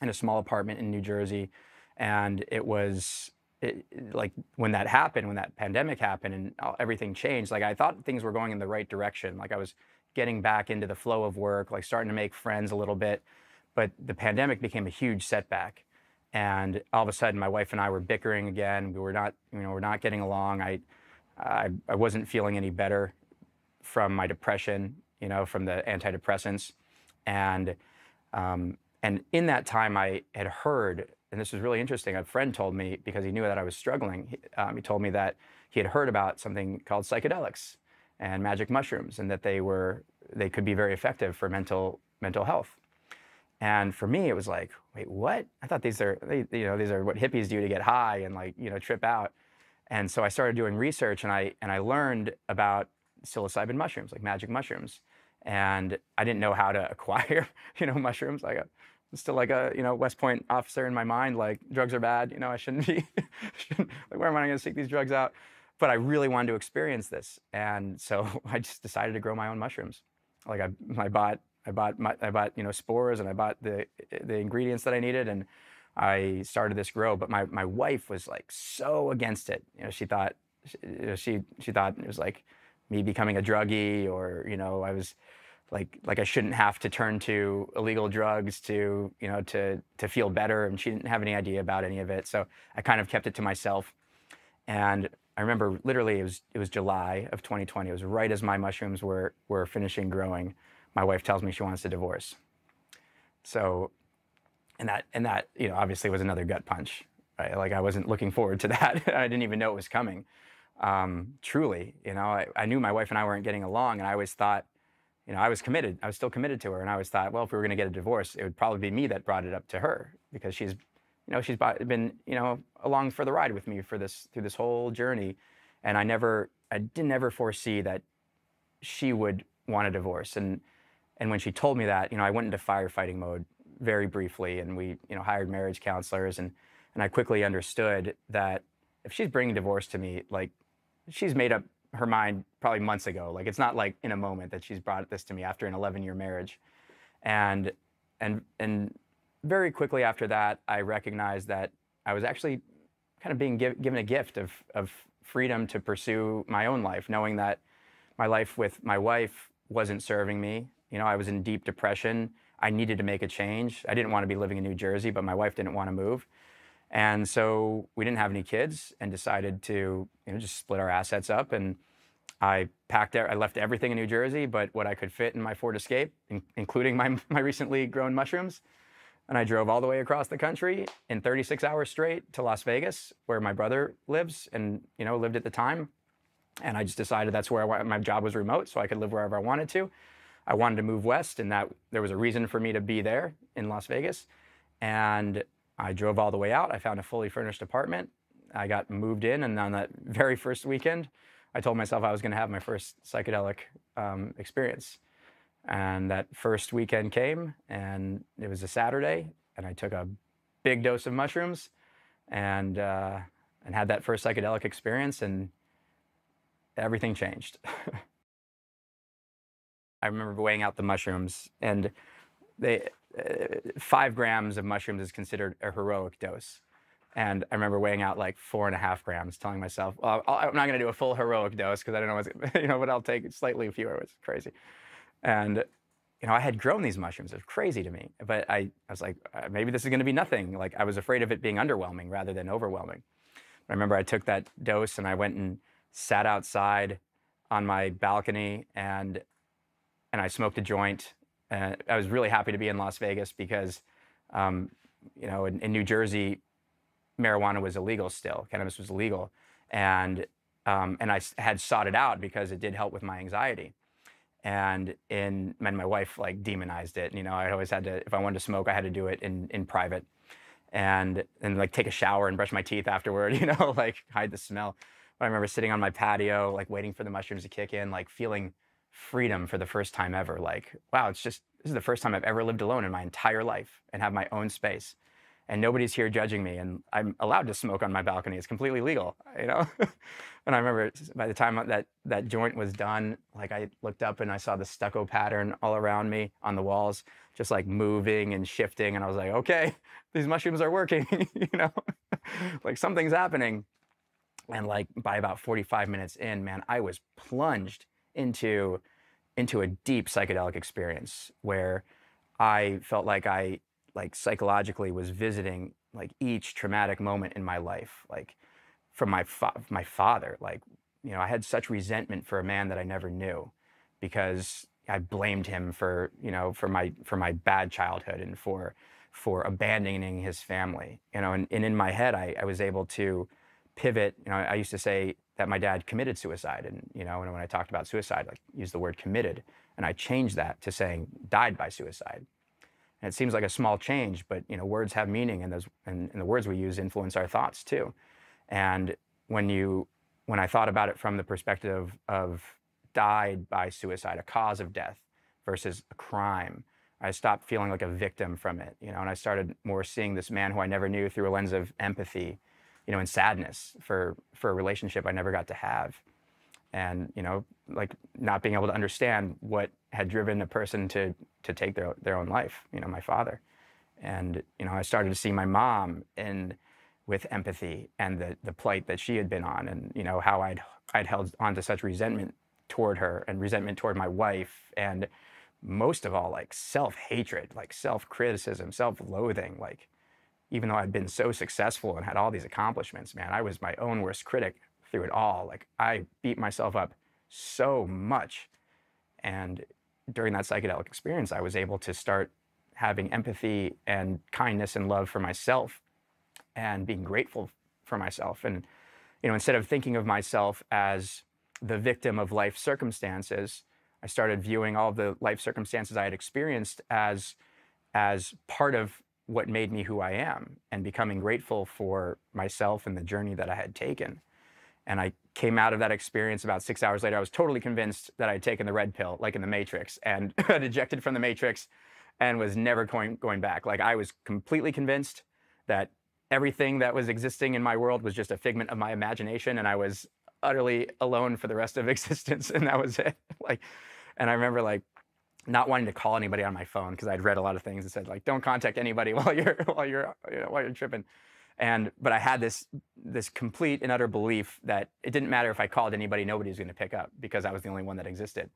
in a small apartment in New Jersey. And it was it, like when that happened, when that pandemic happened and everything changed, like I thought things were going in the right direction. Like I was getting back into the flow of work, like starting to make friends a little bit. But the pandemic became a huge setback. And all of a sudden, my wife and I were bickering again. We were not, you know, we're not getting along. I, I, I wasn't feeling any better from my depression, you know, from the antidepressants. And um, and in that time, I had heard, and this was really interesting. A friend told me because he knew that I was struggling. He, um, he told me that he had heard about something called psychedelics and magic mushrooms, and that they were they could be very effective for mental mental health. And for me, it was like, wait, what? I thought these are, they, you know, these are what hippies do to get high and like, you know, trip out. And so I started doing research, and I and I learned about psilocybin mushrooms, like magic mushrooms and I didn't know how to (laughs) acquire, you know, mushrooms. Like, uh, I'm still like a, you know, West Point officer in my mind. Like, drugs are bad. You know, I shouldn't be. (laughs) like, where am I going to seek these drugs out? But I really wanted to experience this, and so (laughs) I just decided to grow my own mushrooms. Like, I, I bought, I bought, my, I bought, you know, spores, and I bought the the ingredients that I needed, and I started this grow. But my my wife was like so against it. You know, she thought, she she, thought it was like me becoming a druggie or you know I was like like I shouldn't have to turn to illegal drugs to you know to to feel better and she didn't have any idea about any of it so I kind of kept it to myself and I remember literally it was it was July of 2020 it was right as my mushrooms were were finishing growing my wife tells me she wants a divorce so and that and that you know obviously was another gut punch right like I wasn't looking forward to (laughs) that I didn't even know it was coming um, truly. You know, I, I, knew my wife and I weren't getting along, and I always thought, you know, I was committed. I was still committed to her, and I always thought, well, if we were going to get a divorce, it would probably be me that brought it up to her because she's, you know, she's been, you know, along for the ride with me for this through this whole journey, and I never, I didn't ever foresee that she would want a divorce, and and when she told me that, you know, I went into firefighting mode very briefly, and we, you know, hired marriage counselors, and and I quickly understood that if she's bringing divorce to me, like she's made up her mind probably months ago. Like it's not like in a moment that she's brought this to me after an 11 year marriage. And and and very quickly after that, I recognized that I was actually kind of being give, given a gift of of freedom to pursue my own life, knowing that my life with my wife wasn't serving me. You know, I was in deep depression. I needed to make a change. I didn't want to be living in New Jersey, but my wife didn't want to move. And so we didn't have any kids and decided to you know, just split our assets up. And I packed, I left everything in New Jersey, but what I could fit in my Ford Escape, in, including my, (laughs) my recently grown mushrooms. And I drove all the way across the country in 36 hours straight to Las Vegas, where my brother lives and you know lived at the time. And I just decided that's where I, my job was remote, so I could live wherever I wanted to. I wanted to move west, and that there was a reason for me to be there in Las Vegas. And I drove all the way out. I found a fully furnished apartment. I got moved in, and on that (laughs) very first weekend, I told myself I was going to have my first psychedelic um, experience. And that first weekend came, and it was a Saturday, and I took a big dose of mushrooms, and uh, and had that first psychedelic experience, and everything changed. (laughs) I remember weighing out the mushrooms, and they uh, five grams of mushrooms is considered a heroic dose. And I remember weighing out like four and a half grams, telling myself, well, i am not going to do a full heroic dose because I don't know what's, (laughs) you know, but I'll take slightly fewer. It's crazy. And, you know, I had grown these mushrooms. It was crazy to me. But I, I was like, uh, maybe this is going to be nothing. Like I was afraid of it being underwhelming rather than overwhelming. I remember I took that dose and I went and sat outside on my balcony and and I smoked a joint and I was really happy to be in Las Vegas because, um, you know, in, in, New Jersey, marijuana was illegal still. Cannabis was illegal, and um, and I had sought it out because it did help with my anxiety. And in and my wife like demonized it. You know, I always had to if I wanted to smoke, I had to do it in in private, and and like take a shower and brush my teeth afterward. (laughs) You know, like hide the smell. But I remember sitting on my patio, like waiting for the mushrooms to kick in, like feeling freedom for the first time ever. Like, wow, it's just this is the first time I've ever lived alone in my entire life and have my own space. And nobody's here judging me and i'm allowed to smoke on my balcony. It's completely legal you know? (laughs) And i remember by the time that that joint was done like i looked up and i saw the stucco pattern all around me on the walls just like moving and shifting. And i was like okay (laughs) these mushrooms are working (laughs) you know? Like something's happening. And like by about 45 minutes in man i was plunged into into a deep psychedelic experience where i felt like i like psychologically was visiting like each traumatic moment in my life like from my fa- my father. Like you know i had such resentment for a man that i never knew because i blamed him for you know for my for my bad childhood and for for abandoning his family you know and, and in my head I, I was able to pivot you know i used to say that my dad committed suicide and you know and when i talked about suicide like use the word committed and i changed that to saying died by suicide and it seems like a small change, but you know, words have meaning, and those and, and, the words we use influence our thoughts too. And when you when I thought about it from the perspective of died by suicide, a cause of death versus a crime, I stopped feeling like a victim from it, you know, and I started more seeing this man who I never knew through a lens of empathy, you know, and sadness for for a relationship I never got to have. And you know like not being able to understand what had driven a person to to take their their own life you know my father. And you know i started to see my mom in with empathy and the the plight that she had been on and you know how i'd i'd held on to such resentment toward her and resentment toward my wife and most of all like self-hatred like self-criticism self-loathing like even though i'd been so successful and had all these accomplishments man i was my own worst critic through it all. Like I beat myself up so much. And during that psychedelic experience, I was able to start having empathy and kindness and love for myself and being grateful for myself. And, you know, instead of thinking of myself as the victim of life circumstances, I started viewing all the life circumstances I had experienced as, as part of what made me who I am and becoming grateful for myself and the journey that I had taken. And I came out of that experience about six hours later. I was totally convinced that I had taken the red pill, like in the Matrix, and (laughs) ejected from the Matrix and was never going, going back. Like I was completely convinced that everything that was existing in my world was just a figment of my imagination and I was utterly alone for the rest of (laughs) existence. And that was it. (laughs) like, and I remember like not wanting to call anybody on my phone because I'd read a lot of things that said like, don't contact anybody (laughs) while you're, while you're, you know, while you're tripping. And but I had this this complete and utter belief that it didn't matter if I called anybody, nobody was going to pick up because I was the only one that existed.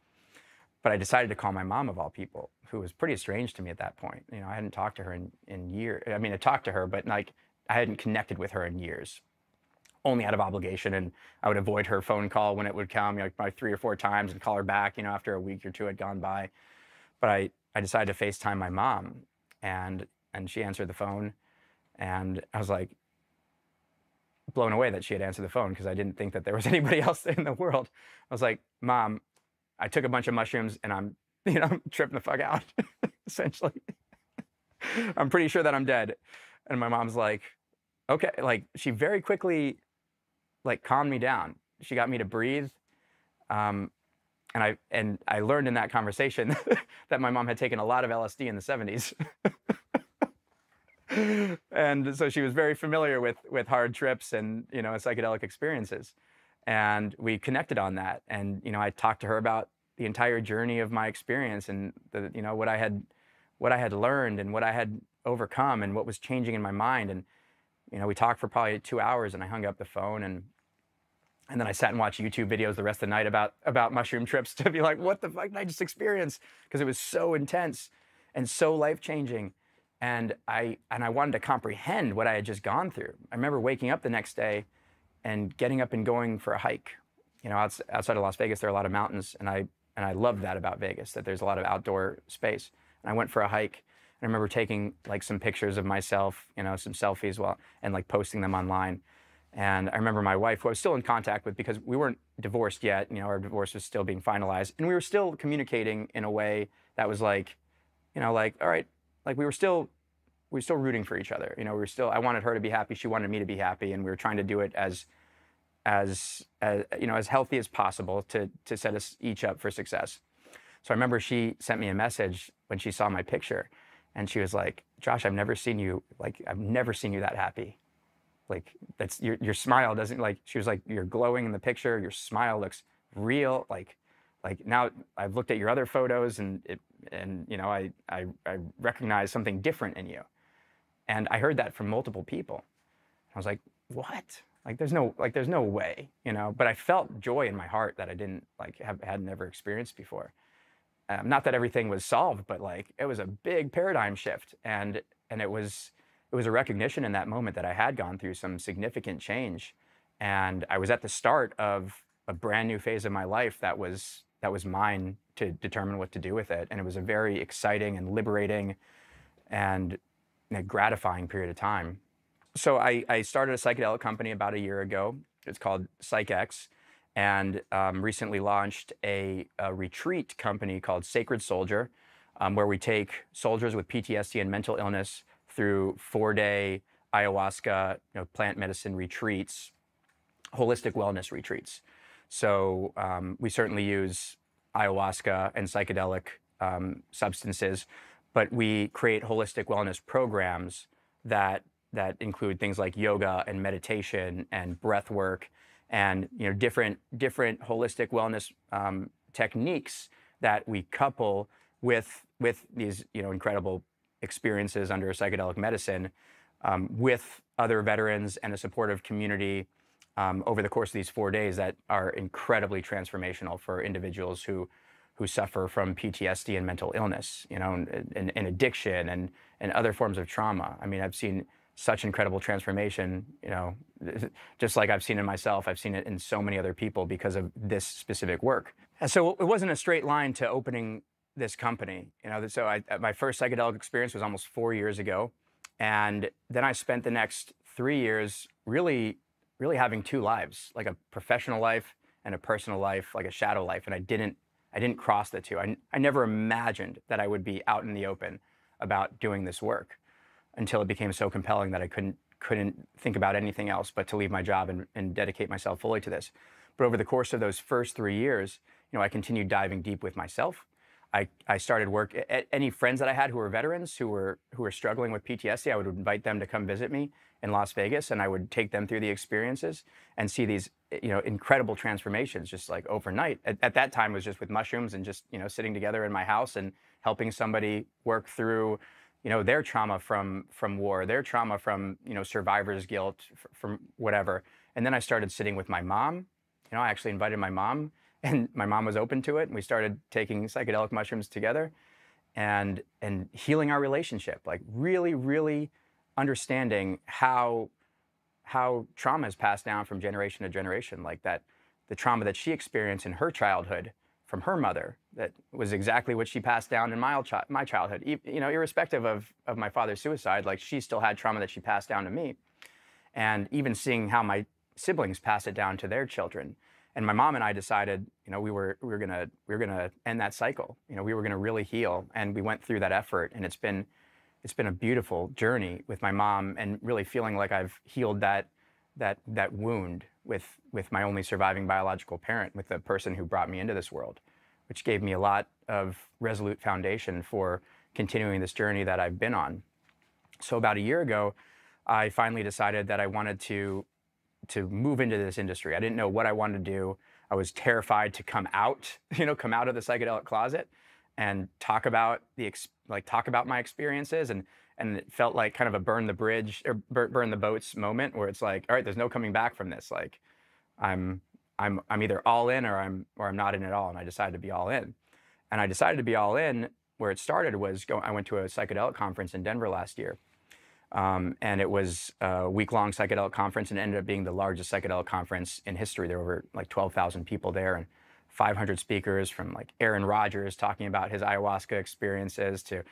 But I decided to call my mom of all people, who was pretty strange to me at that point. You know, I hadn't talked to her in in years. I mean, I talked to her, but like I hadn't connected with her in years. Only out of obligation, and I would avoid her phone call when it would come, like three or four times, and call her back. You know, after a week or two had gone by. But I I decided to FaceTime my mom, and and she answered the phone and I was like blown away that she had answered the phone because I didn't think that there was (laughs) anybody else in the world. I was like, Mom, I took a bunch of mushrooms and I'm, (laughs) you know, tripping the fuck out, (laughs) essentially. I'm pretty sure that I'm dead. And my mom's like, okay. Like she very quickly like calmed me down. She got me to breathe. Um, and I and I learned in that conversation (laughs) that my mom had taken a lot of LSD in the 70s. (laughs) and so she was very familiar with with hard trips and you know psychedelic experiences. And we connected on that. And you know i talked to her about the entire journey of my experience and the you know what i had what i had learned and what i had overcome and what was changing in my mind. And you know we talked for probably two hours and i hung up the phone and and then I sat and watched YouTube videos the rest of the night about about mushroom trips (laughs) to be like, what the fuck did I just experience? Because it was so intense and so life changing and I and I wanted to comprehend what I had just gone through. I remember waking up the next day and getting up and going for a hike. You know, outside of Las Vegas, there are a lot of mountains, and I and I love that about Vegas that there's a lot of outdoor space. And I went for a hike. And I remember taking like some pictures of myself, you know, some selfies while and like posting them online. And I remember my wife, who I was still in contact with because we weren't divorced yet, you know, our divorce was still being finalized. And we were still communicating in a way that was like, you know, like, all right, like we were still, we were still rooting for each other. You know, we were still, I wanted her to be happy. She wanted me to be happy. And we were trying to do it as, as, as you know, as healthy as possible to, to set us each up for success. So I remember she sent me a message when she saw my picture and she was like, Josh, I've never seen you, like, I've never seen you that happy like that's your your smile doesn't like she was like you're glowing in the picture. Your smile looks real. Like like now I've looked at your other photos and it and you know I I, I recognize something different in you. And I heard that from multiple people. I was like what? Like there's no like there's no way you know? But I felt joy in my heart that I didn't like have had never experienced before. Um, not that everything was solved but like it was a big paradigm shift. And and it was it was a recognition in that moment that I had gone through some significant change. And I was at the start of a brand new phase of my life that was that was mine to determine what to do with it. And it was a very exciting and liberating and gratifying period of time. So I, I, started a psychedelic company about a year ago. It's called Psychex, and um, recently launched a, a, retreat company called Sacred Soldier, um, where we take soldiers with PTSD and mental illness through four-day ayahuasca you know, plant medicine retreats, holistic wellness retreats. So um, we certainly use ayahuasca and psychedelic um, substances, but we create holistic wellness programs that that include things like yoga and meditation and breath work and you know different different holistic wellness um, techniques that we couple with with these you know incredible experiences under psychedelic medicine um, with other veterans and a supportive community um, over the course of these four days that are incredibly transformational for individuals who who suffer from PTSD and mental illness, you know, and, and, and addiction and and other forms of trauma. I mean, I've seen such incredible transformation, you know, (laughs) just like I've seen in myself, I've seen it in so many other people because of this specific work. And so it wasn't a straight line to opening this company. You know, so I, my first psychedelic experience was almost four years ago, and then I spent the next three years really, really having two lives, like a professional life and a personal life, like a shadow life, and I didn't, I didn't cross the two. I, I never imagined that I would be out in the open about doing this work until it became so compelling that I couldn't couldn't think about anything else but to leave my job and, and dedicate myself fully to this. But over the course of those first three years, you know, I continued diving deep with myself I, I started work. At any friends that I had who were veterans who were who were struggling with PTSD, I would invite them to come visit me in Las Vegas, and I would take them through the experiences and see these eh, you know incredible transformations just like overnight. At, at that time, it was just with mushrooms and just you know sitting together in my house and helping somebody work through you know their trauma from from war, their trauma from you know survivor's guilt from whatever. And then I started sitting with my mom. You know, I actually invited my mom and my mom was open to it and we started taking psychedelic mushrooms together and and healing our relationship like really really understanding how how trauma is passed down from generation to generation like that the trauma that she experienced in her childhood from her mother that was exactly what she passed down in my, my childhood you know irrespective of, of my father's suicide like she still had trauma that she passed down to me. And even seeing how my siblings pass it down to their children and my mom and I decided, you know, we were we were gonna we were gonna end that cycle. You know, we were gonna really heal, and we went through that effort, and it's been it's been a beautiful journey with my mom, and really feeling like I've healed that that that wound with with my only surviving biological parent, with the person who brought me into this world, which gave me a lot of resolute foundation for continuing this journey that I've been on. So about a year ago, I finally decided that I wanted to to move into this industry. I didn't know what I wanted to do. I was terrified to come out, (laughs) you know, come out of the psychedelic closet and talk about the like talk about my experiences and and it felt like kind of a burn the bridge or burn the boats moment where it's like, all right, there's no coming back from this. Like, I'm I'm I'm either all in or I'm or I'm not in at all. And I decided to be all in. And I decided to be all in. Where it started was going. I went to a psychedelic conference in Denver last year, um, and it was a week-long psychedelic conference and ended up being the largest psychedelic conference in history. There were over like 12,000 people there and 500 speakers from like Aaron Rodgers talking about his ayahuasca experiences to, you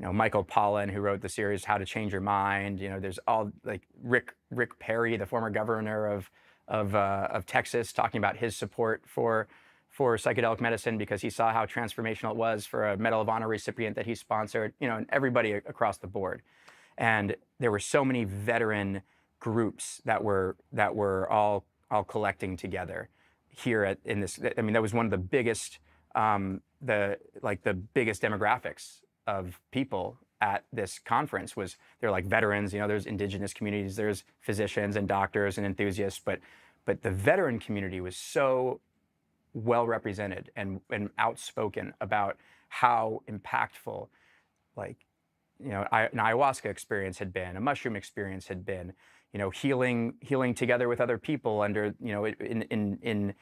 you know Michael Pollan, who wrote the series How to Change Your Mind. You know, there's all like Rick Rick Perry, the former governor of of, uh, of Texas, talking about his support for for psychedelic medicine because he saw how transformational it was for a Medal of Honor recipient that he sponsored. You know, and everybody across the board. And there were so many veteran groups that were that were all all collecting together here at in this. I mean, that was one of the biggest um, the like the biggest demographics of people at this conference was they're like veterans you know there's indigenous communities there's physicians and doctors and enthusiasts but but the veteran community was so well represented and and outspoken about how impactful like you know an ayahuasca experience had been a mushroom experience had been you know healing healing together with other people under you know in in in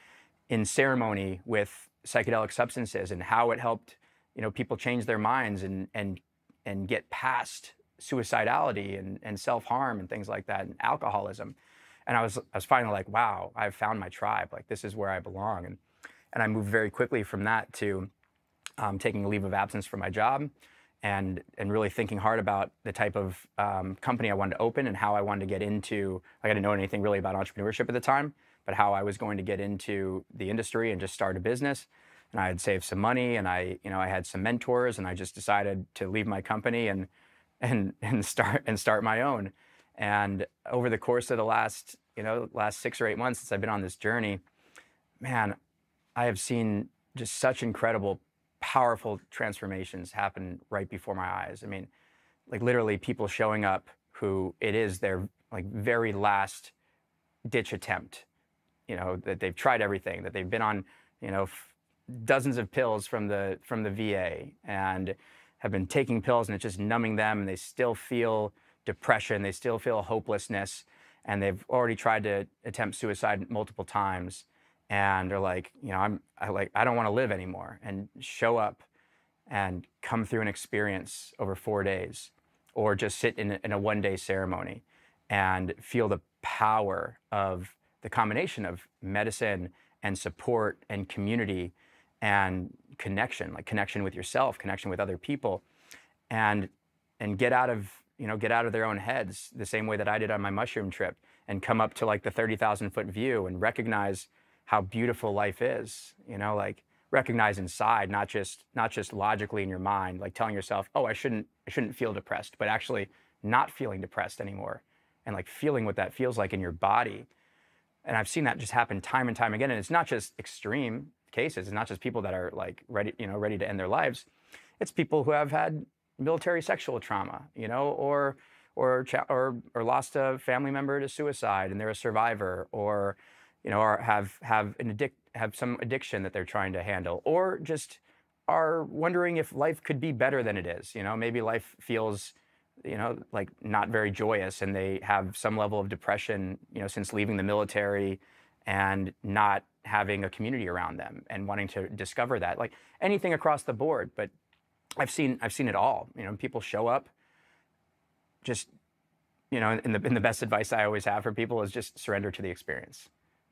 in ceremony with psychedelic substances and how it helped you know people change their minds and and and get past suicidality and, and self-harm and things like that and alcoholism. And i was i was finally like wow i've found my tribe. Like this is where i belong. And and i moved very quickly from that to um, taking a leave of absence from my job and and really thinking hard about the type of um, company i wanted to open and how i wanted to get into like i didn't know anything really about entrepreneurship at the time but how i was going to get into the industry and just start a business and I had saved some money and I, you know, I had some mentors and I just decided to leave my company and and and start and start my own. And over the course of the last, you know, last 6 or 8 months since I've been on this journey, man, I have seen just such incredible powerful transformations happen right before my eyes. I mean, like literally people showing up who it is their like very last ditch attempt, you know, that they've tried everything, that they've been on, you know, dozens of pills from the from the VA and have been taking pills and it's just numbing them and they still feel depression, they still feel hopelessness and they've already tried to attempt suicide multiple times and they're like, you know, I'm I like I don't want to live anymore and show up and come through an experience over 4 days or just sit in in a one day ceremony and feel the power of the combination of medicine and support and community and connection, like connection with yourself, connection with other people, and and get out of you know get out of their own heads the same way that I did on my mushroom trip, and come up to like the thirty thousand foot view and recognize how beautiful life is. You know, like recognize inside, not just not just logically in your mind, like telling yourself, oh, I shouldn't I shouldn't feel depressed, but actually not feeling depressed anymore, and like feeling what that feels like in your body. And I've seen that just happen time and time again. And it's not just extreme cases. It's not just people that are like ready, you know, ready to end their lives. It's people who have had military sexual trauma, you know, or or or or lost a family member to suicide and they're a survivor, or you know, or have have an addict have some addiction that they're trying to handle, or just are wondering if life could be better than it is. You know, maybe life feels you know like not very joyous and they have some level of depression you know since leaving the military and not having a community around them and wanting to discover that like anything across the board. But i've seen i've seen it all you know? People show up just you know and the, the best advice i always have for people is just surrender to the experience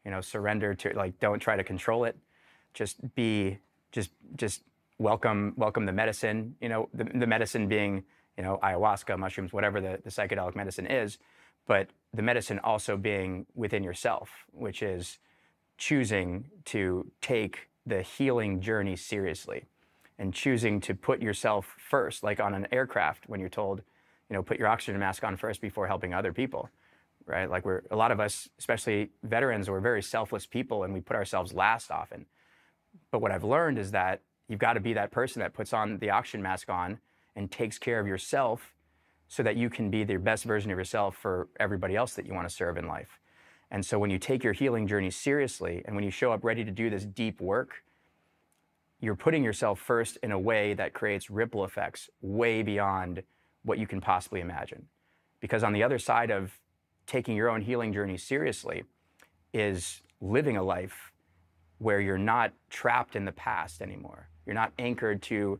you know surrender to like don't try to control it. Just be just just welcome welcome the medicine you know the, the medicine being you know ayahuasca mushrooms whatever the, the psychedelic medicine is but the medicine also being within yourself which is choosing to take the healing journey seriously and choosing to put yourself first, like on an aircraft when you're told, you know, put your oxygen mask on first before helping other people, right? Like we're, a lot of us, especially veterans, we're very selfless people and we put ourselves last often. But what I've learned is that you've got to be that person that puts on the oxygen mask on and takes care of yourself so that you can be the best version of yourself for everybody else that you want to serve in life. And so when you take your healing journey seriously and when you show up ready to do this deep work, you're putting yourself first in a way that creates ripple effects way beyond what you can possibly imagine. Because on the other side of taking your own healing journey seriously is living a life where you're not trapped in the past anymore. You're not anchored to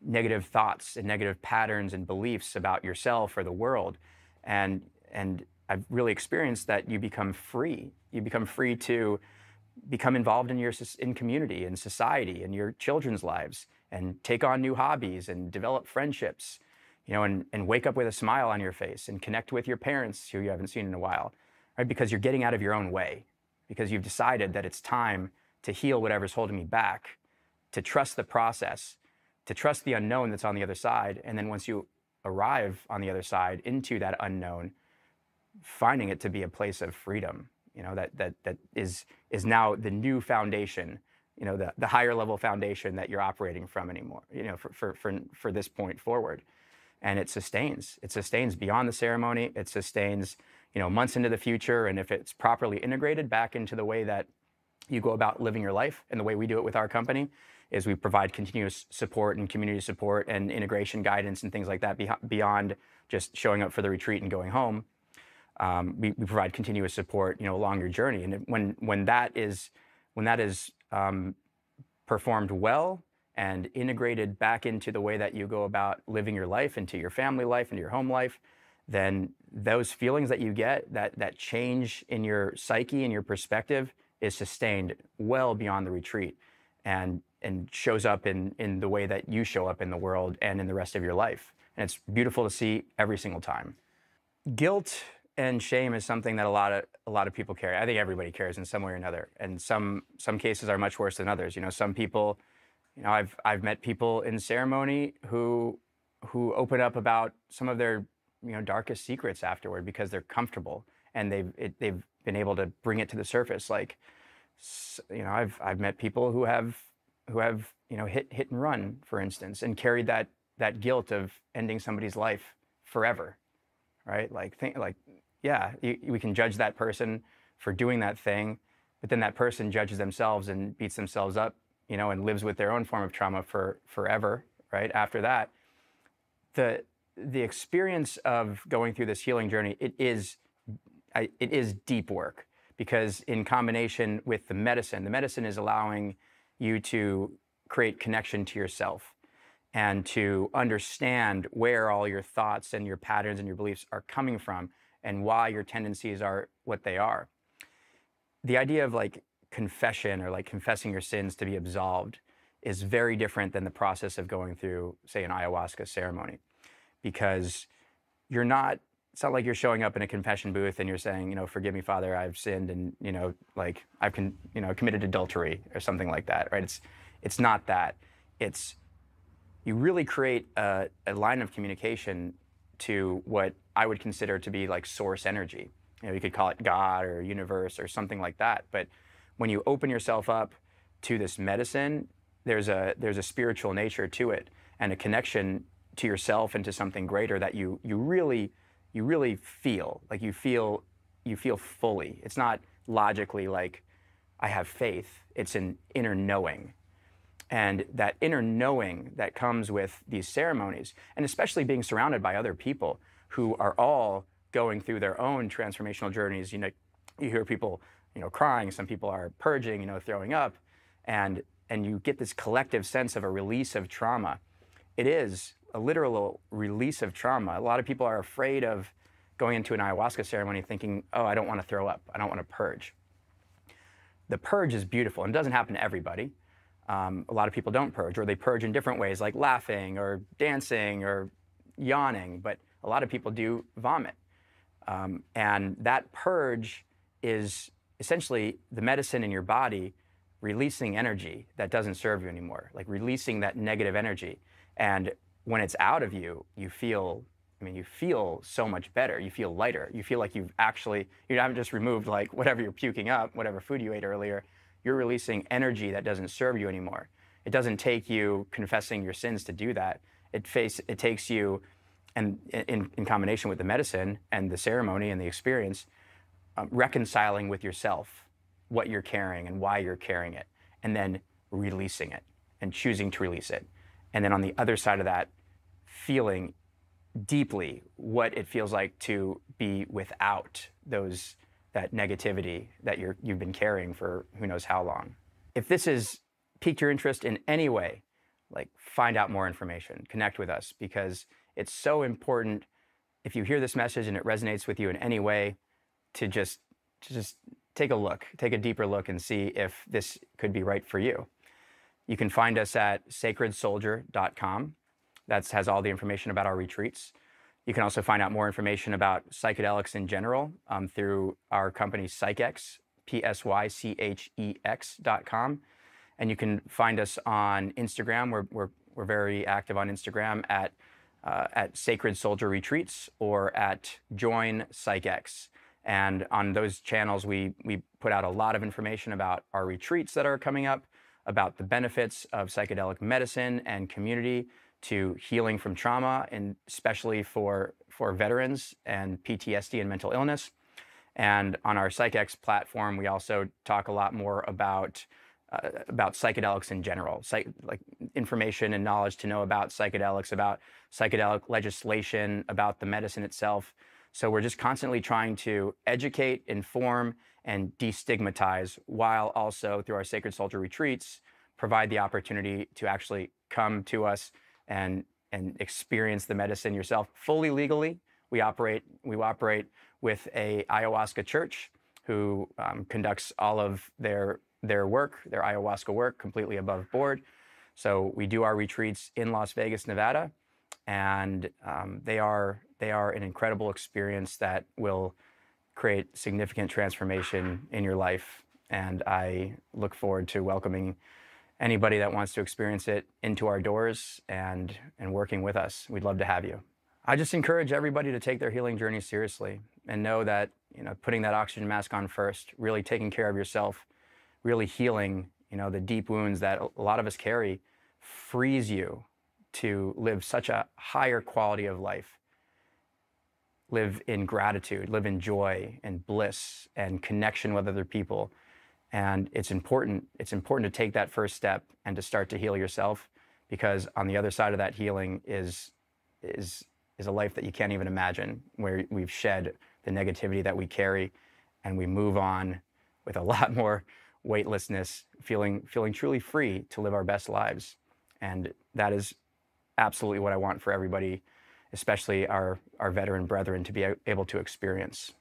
negative thoughts and negative patterns and beliefs about yourself or the world. And, and I've really experienced that you become free. You become free to become involved in your in community and society and your children's lives and take on new hobbies and develop friendships you know, and, and wake up with a smile on your face and connect with your parents who you haven't seen in a while, right? Because you're getting out of your own way, because you've decided that it's time to heal whatever's holding me back, to trust the process, to trust the unknown that's on the other side. And then once you arrive on the other side into that unknown, finding it to be a place of freedom, you know, that, that, that is, is now the new foundation, you know, the, the higher level foundation that you're operating from anymore, you know, for, for, for, for this point forward and it sustains. It sustains beyond the ceremony. It sustains, you know, months into the future. And if it's properly integrated back into the way that you go about living your life and the way we do it with our company is we provide continuous support and community support and integration guidance and things like that beyond just showing up for the retreat and going home. Um, we, we, provide continuous support, you know, along your journey. And when when that is when that is um, performed well and integrated back into the way that you go about living your life, into your family life, into your home life, then those feelings that you get, that, that change in your psyche and your perspective is sustained well beyond the retreat and, and shows up in, in the way that you show up in the world and in the rest of your life. And it's beautiful to see every single time. Guilt and shame is something that a lot of a lot of people carry. I think everybody carries in some way or another. And some some cases are much worse than others. You know, some people you know, I've I've met people in ceremony who who open up about some of their you know darkest secrets afterward because they're comfortable and they've it, they've been able to bring it to the surface. Like, you know, I've I've met people who have who have you know hit hit and run, for instance, and carried that that guilt of ending somebody's life forever, right? Like think like yeah, you, we can judge that person for doing that thing, but then that person judges themselves and beats themselves up you know, and lives with their own form of trauma for forever, right? After that, the the experience of going through this healing journey, it is it is deep work because in combination with the medicine, the medicine is allowing you to create connection to yourself and to understand where all your thoughts and your patterns and your beliefs are coming from and why your tendencies are what they are. The idea of like confession or like confessing your sins to be absolved is very different than the process of going through, say, an ayahuasca ceremony. Because you're not, it's not like you're showing up in a confession booth and you're saying, you know, forgive me, Father, I've sinned and, you know, like I've, con- you know, committed adultery or something like that, right? It's, it's not that. It's, you really create a, a line of communication to what I would consider to be like source energy. You know, you could call it God or universe or something like that. But when you open yourself up to this medicine, there's a there's a spiritual nature to it and a connection to yourself and to something greater that you you really you really feel like you feel you feel fully. It's not logically like I have faith. It's an inner knowing. And that inner knowing that comes with these ceremonies, and especially being surrounded by other people who are all going through their own transformational journeys. You know, you hear people you know, crying, some people are purging, you know, throwing up, and and you get this collective sense of a release of trauma. It is a literal release of trauma. A lot of people are afraid of going into an ayahuasca ceremony thinking, oh, I don't want to throw up, I don't want to purge. The purge is beautiful, and it doesn't happen to everybody. Um, a lot of people don't purge, or they purge in different ways, like laughing or dancing or yawning, but a lot of people do vomit. Um, and that purge is essentially the medicine in your body releasing energy that doesn't serve you anymore, like releasing that negative energy. And when it's out of you, you feel, I mean, you feel so much better. You feel lighter. You feel like you've actually, you haven't just removed like (laughs) whatever you're puking up, whatever food you ate earlier. You're releasing energy that doesn't serve you anymore. It doesn't take you confessing your sins to do that. It face, it takes you, and in, in combination with the medicine and the ceremony and the experience, um, reconciling with yourself what you're carrying and why you're carrying it, and then releasing it and choosing to release it. And then on the other side of that, feeling deeply what it feels like to be without those that negativity that you're, you've been carrying for who knows how long. If this has piqued your interest in any way, like find out more information, connect with us because it's so important. If you hear this message and it resonates with you in any way, to just to just take a look, take a deeper look and see if this could be right for you. You can find us at sacredsoldier.com that has all the information about our retreats. You can also find out more information about psychedelics in general um, through our company P-S-Y-C-H-E-X dot com. And you can find us on Instagram. We're, we're, we're very active on Instagram at, uh, at Sacred Soldier Retreats or at Join Psychex. And on those channels, we, we put out a lot of information about our retreats that are coming up, about the benefits of psychedelic medicine and community, to healing from trauma, and especially for, for veterans and PTSD and mental illness. And on our Psychex platform, we also talk a lot more about uh, about psychedelics in general, Psych, like information and knowledge to know about psychedelics, about psychedelic legislation, about the medicine itself. So we're just constantly trying to educate, inform, and destigmatize, while also through our Sacred Soldier retreats, provide the opportunity to actually come to us and and experience the medicine yourself fully legally. We operate we operate with a ayahuasca church who um, conducts all of their their work, their ayahuasca work, completely above board. So we do our retreats in Las Vegas, Nevada, and um, they are they are an incredible experience that will create significant transformation in your life. And I look forward to welcoming anybody that wants to experience it into our doors and, and working with us. We'd love to have you. I just encourage everybody to take their healing journey seriously and know that, you know, putting that oxygen mask on first, really taking care of yourself, really healing, you know, the deep wounds that a lot of us carry frees you to live such a higher quality of life. Live in gratitude, live in joy and bliss and connection with other people and it's important, it's important to take that first step and to start to heal yourself because on the other side of that healing is, is, is a life that you can't even imagine where we've shed the negativity that we carry and we move on with a (laughs) lot more weightlessness, feeling, feeling truly free to live our best lives. And that is absolutely what I want for everybody, especially our, our veteran brethren, to be able to experience.